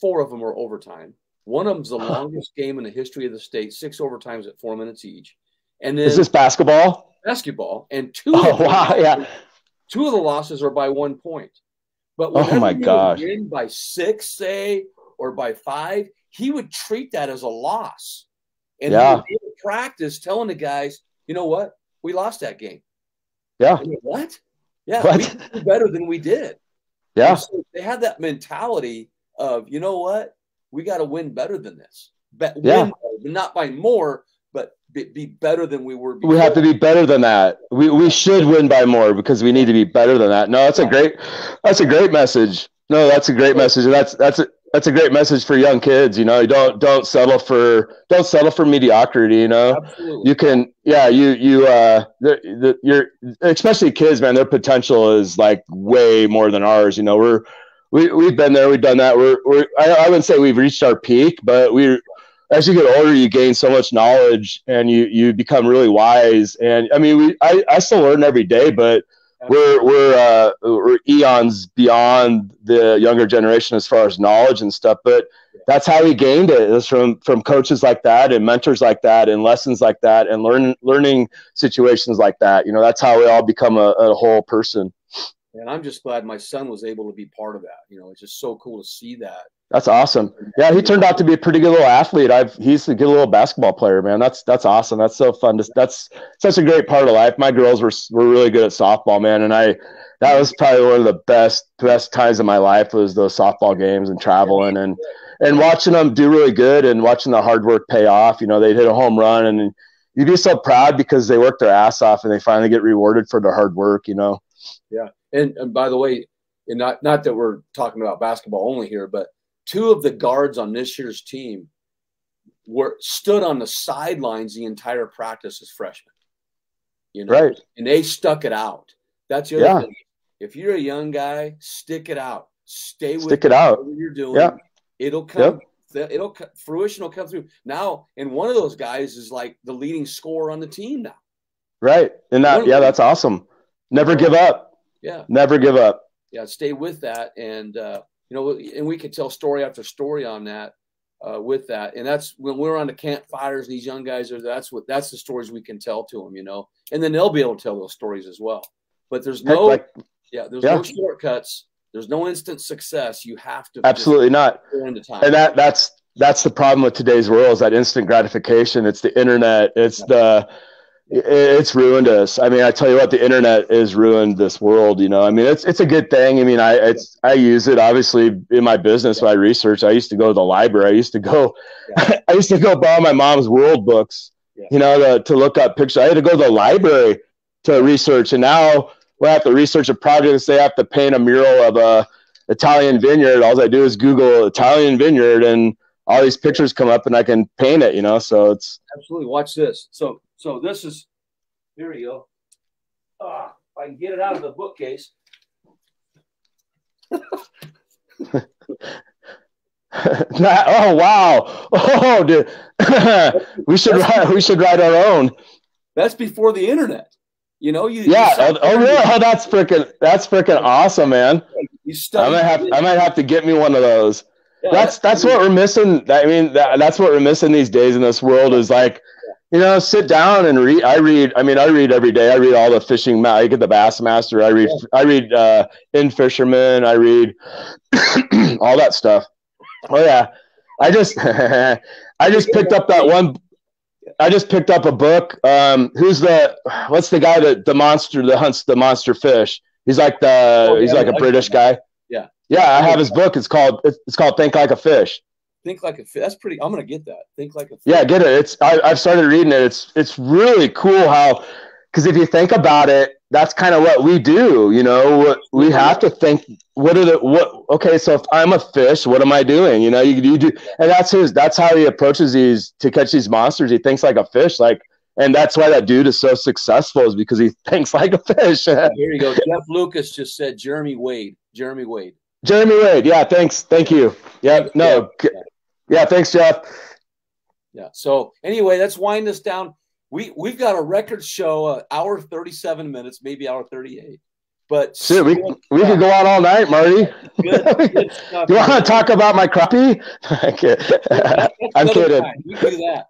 four of them were overtime. One of them's the longest game in the history of the state, six overtimes at four minutes each. And then is this basketball? Basketball, and two. Oh wow! Yeah, two of the losses are by one point. But oh my gosh, win by six, say, or by five, he would treat that as a loss. And yeah. practice telling the guys, you know what, we lost that game. Yeah. what? Yeah, what? we better than we did. Yeah. So they had that mentality of, you know what, we got to win better than this. Be- yeah. Win, not by more, be, be better than we were. Before. We have to be better than that. We we should win by more because we need to be better than that. No, that's a great that's a great message. No, that's a great message. And that's that's a that's a great message for young kids. You know, don't don't settle for don't settle for mediocrity. You know, Absolutely. you can yeah you you uh the, the you're especially kids man their potential is like way more than ours. You know, we're we we've been there, we've done that. We're we're I, I wouldn't say we've reached our peak, but we as you get older, you gain so much knowledge and you you become really wise. And I mean, we I, I still learn every day, but we're we're uh, we're eons beyond the younger generation as far as knowledge and stuff. But that's how he gained it. it is from from coaches like that and mentors like that and lessons like that and learn learning situations like that you know that's how we all become a, a whole person and i'm just glad my son was able to be part of that you know it's just so cool to see that that's awesome yeah he turned out to be a pretty good little athlete i've he's a good little basketball player man that's that's awesome that's so fun to, that's such a great part of life my girls were were really good at softball man and i that was probably one of the best best times of my life was those softball games and traveling and and watching them do really good and watching the hard work pay off. You know, they'd hit a home run and you'd be so proud because they worked their ass off and they finally get rewarded for their hard work, you know? Yeah. And, and by the way, and not, not that we're talking about basketball only here, but two of the guards on this year's team were stood on the sidelines the entire practice as freshmen. You know, right. And they stuck it out. That's the other yeah. thing. If you're a young guy, stick it out. Stay with stick it out. you're doing. Yeah. It'll come. Yep. It'll fruition will come through now. And one of those guys is like the leading scorer on the team now. Right. And that, yeah, that's awesome. Never give up. Yeah. Never give up. Yeah. Stay with that. And, uh, you know, and we could tell story after story on that, uh, with that. And that's when we're on the campfires, these young guys are, that's what, that's the stories we can tell to them, you know, and then they'll be able to tell those stories as well. But there's no, like, yeah, there's yeah. no shortcuts there's no instant success. You have to absolutely not. And that that's that's the problem with today's world is that instant gratification. It's the internet. It's the it's ruined us. I mean, I tell you what, the internet has ruined this world. You know, I mean, it's it's a good thing. I mean, I it's I use it obviously in my business. Yeah. I research. I used to go to the library. I used to go. Yeah. I used to go borrow my mom's world books. Yeah. You know, to, to look up pictures. I had to go to the library to research, and now we have to research a project I have to paint a mural of a Italian vineyard. All I do is Google Italian vineyard and all these pictures come up and I can paint it, you know. So it's absolutely watch this. So so this is here we go. Ah, if I can get it out of the bookcase. oh wow! Oh, dude, we should write. We should write our own. That's before the internet. You know, you yeah. You oh, really? Oh, that's freaking that's freaking awesome, man. You I might have I might have to get me one of those. Yeah, that's that's what we're missing. I mean, that, that's what we're missing these days in this world is like, you know, sit down and read. I read. I mean, I read every day. I read all the fishing. I get the Bassmaster. I read. I read uh, In-Fisherman. I read all that stuff. Oh yeah, I just I just picked up that one I just picked up a book. Um, who's the what's the guy that the monster that hunts the monster fish? He's like the oh, yeah, he's like a British guy. Yeah. Yeah, I have his book. It's called it's called Think Like a Fish. Think like a fish. That's pretty. I'm gonna get that. Think like a fish. Yeah, get it. It's I, I've started reading it. It's it's really cool how because if you think about it, that's kind of what we do. You know, we mm-hmm. have to think. What are the what? Okay, so if I'm a fish, what am I doing? You know, you, you do, and that's his. That's how he approaches these to catch these monsters. He thinks like a fish, like, and that's why that dude is so successful is because he thinks like a fish. Here you go. Jeff Lucas just said Jeremy Wade. Jeremy Wade. Jeremy Wade. Yeah. Thanks. Thank you. Yeah. No. Yeah. Yeah thanks, Jeff. Yeah. So anyway, let's wind this down we we've got a record show, uh, hour thirty seven minutes, maybe hour thirty eight. But Shit, we we could go on all night, Marty. Good, good you want to talk about my crappie? I'm kidding. We.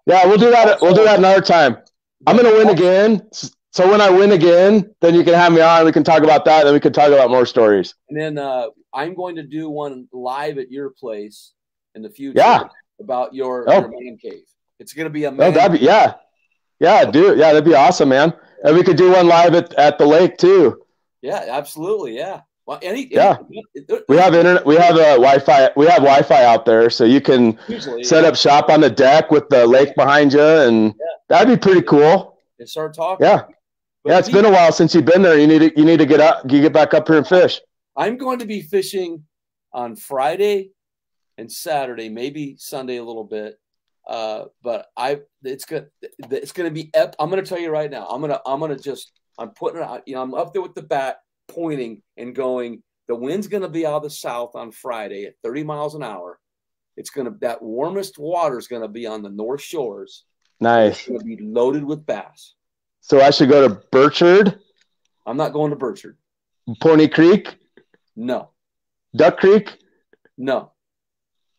Yeah, we'll do that. We'll do that another time. I'm gonna win again. So when I win again, then you can have me on. We can talk about that. Then we can talk about more stories. And then uh, I'm going to do one live at your place in the future. Yeah. About your, oh. your man cave. It's going to be a oh, man. Oh, that'd be yeah. Yeah, dude. Yeah, that'd be awesome, man. And we could do one live at, at the lake too. Yeah, absolutely. Yeah. Well, any, yeah. Any, we have internet. We have a Wi-Fi. We have Wi-Fi out there, so you can Usually, set yeah. up shop on the deck with the lake behind you, and yeah. that'd be pretty cool. And start talking. Yeah. But yeah, it's been a while since you've been there. You need to you need to get up, you get back up here and fish. I'm going to be fishing on Friday and Saturday, maybe Sunday a little bit. Uh, but I, it's gonna, it's gonna be. Ep- I'm gonna tell you right now. I'm gonna, I'm gonna just, I'm putting it out. You know, I'm up there with the bat, pointing and going. The wind's gonna be out of the south on Friday at 30 miles an hour. It's gonna that warmest water is gonna be on the north shores. Nice. It's gonna be loaded with bass. So I should go to Burchard. I'm not going to Burchard. Pony Creek. No. Duck Creek. No.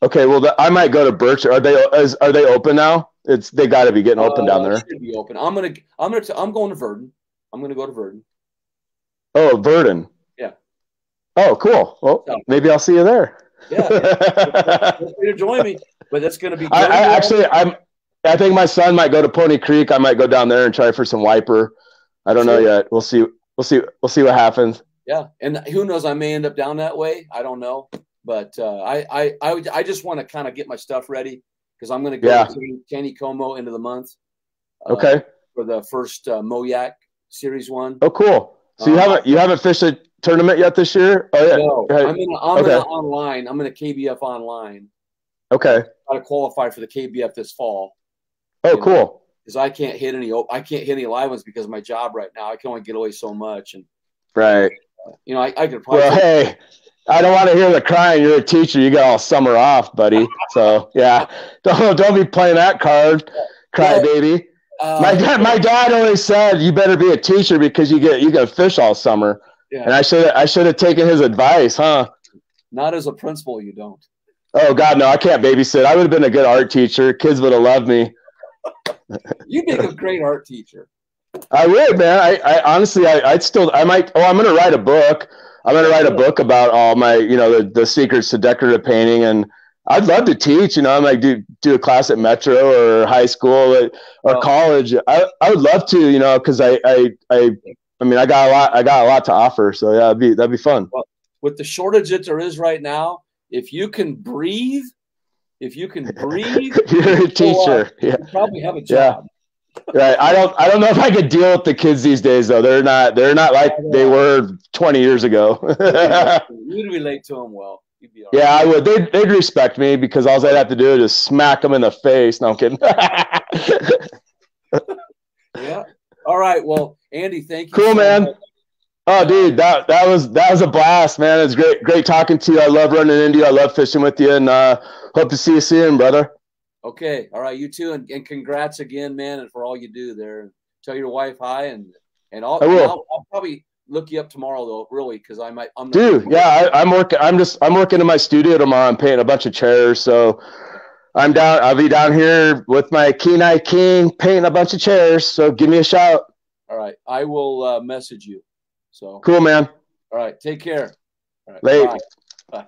Okay, well, the, I might go to Birch. Are they is, are they open now? It's they got to be getting open uh, down there. Should be open. I'm gonna I'm gonna t- I'm going to Verdon. I'm gonna go to Verdon. Oh, Verdon. Yeah. Oh, cool. Well, so, maybe I'll see you there. Yeah, yeah. to join me. But that's going to be. I, I actually, I'm. I think my son might go to Pony Creek. I might go down there and try for some wiper. I don't know yet. We'll see. We'll see. We'll see what happens. Yeah, and who knows? I may end up down that way. I don't know, but uh, I, I, I, I just want to kind of get my stuff ready because I'm going to go yeah. to Taneycomo into the month. Uh, okay. For the first uh, Moyak Series One. Oh, cool. So you um, haven't you haven't fished a tournament yet this year? Oh yeah. No, I'm in. I'm okay. in online. I'm in a KBF online. Okay. Got to qualify for the KBF this fall. Oh, cool. Because I can't hit any. I can't hit any live ones because of my job right now. I can only get away so much, and right. Uh, you know, I, I could probably. Well, hey, I don't want to hear the crying. You're a teacher. You got all summer off, buddy. So yeah, don't don't be playing that card, cry yeah. baby. Uh, my dad, my dad always said you better be a teacher because you get you get fish all summer. Yeah. And I should I should have taken his advice, huh? Not as a principal, you don't. Oh God, no! I can't babysit. I would have been a good art teacher. Kids would have loved me. You'd be a great art teacher. I would, man. I, I honestly, I, I'd still, I might. Oh, I'm going to write a book. I'm going to write a book about all my, you know, the, the secrets to decorative painting, and I'd love to teach. You know, I might do do a class at Metro or high school or, or oh. college. I, I would love to, you know, because I, I, I, I mean, I got a lot. I got a lot to offer. So yeah, that'd be that'd be fun. Well, with the shortage that there is right now, if you can breathe, if you can breathe, you're a teacher. yeah. You probably have a job. Yeah. Right. I don't. I don't know if I could deal with the kids these days, though. They're not. They're not like they were 20 years ago. You'd relate to them well. Yeah, I would. They'd, they'd respect me because all I'd have to do is smack them in the face. No, I'm kidding. yeah. All right. Well, Andy, thank you. Cool, so man. Much. Oh, dude, that that was that was a blast, man. It's great, great talking to you. I love running into you. I love fishing with you, and uh, hope to see you soon, brother. Okay, all right, you too, and, and congrats again, man, and for all you do there. Tell your wife hi, and and I'll, I will. I'll, I'll probably look you up tomorrow though, really, because I might. I'm dude, yeah, I, am working. I'm just I'm working in my studio tomorrow. I'm painting a bunch of chairs, so I'm down. I'll be down here with my Kenai King painting a bunch of chairs. So give me a shout. All right, I will uh, message you. So cool, man. All right. Take care. All right. Late. Bye. bye.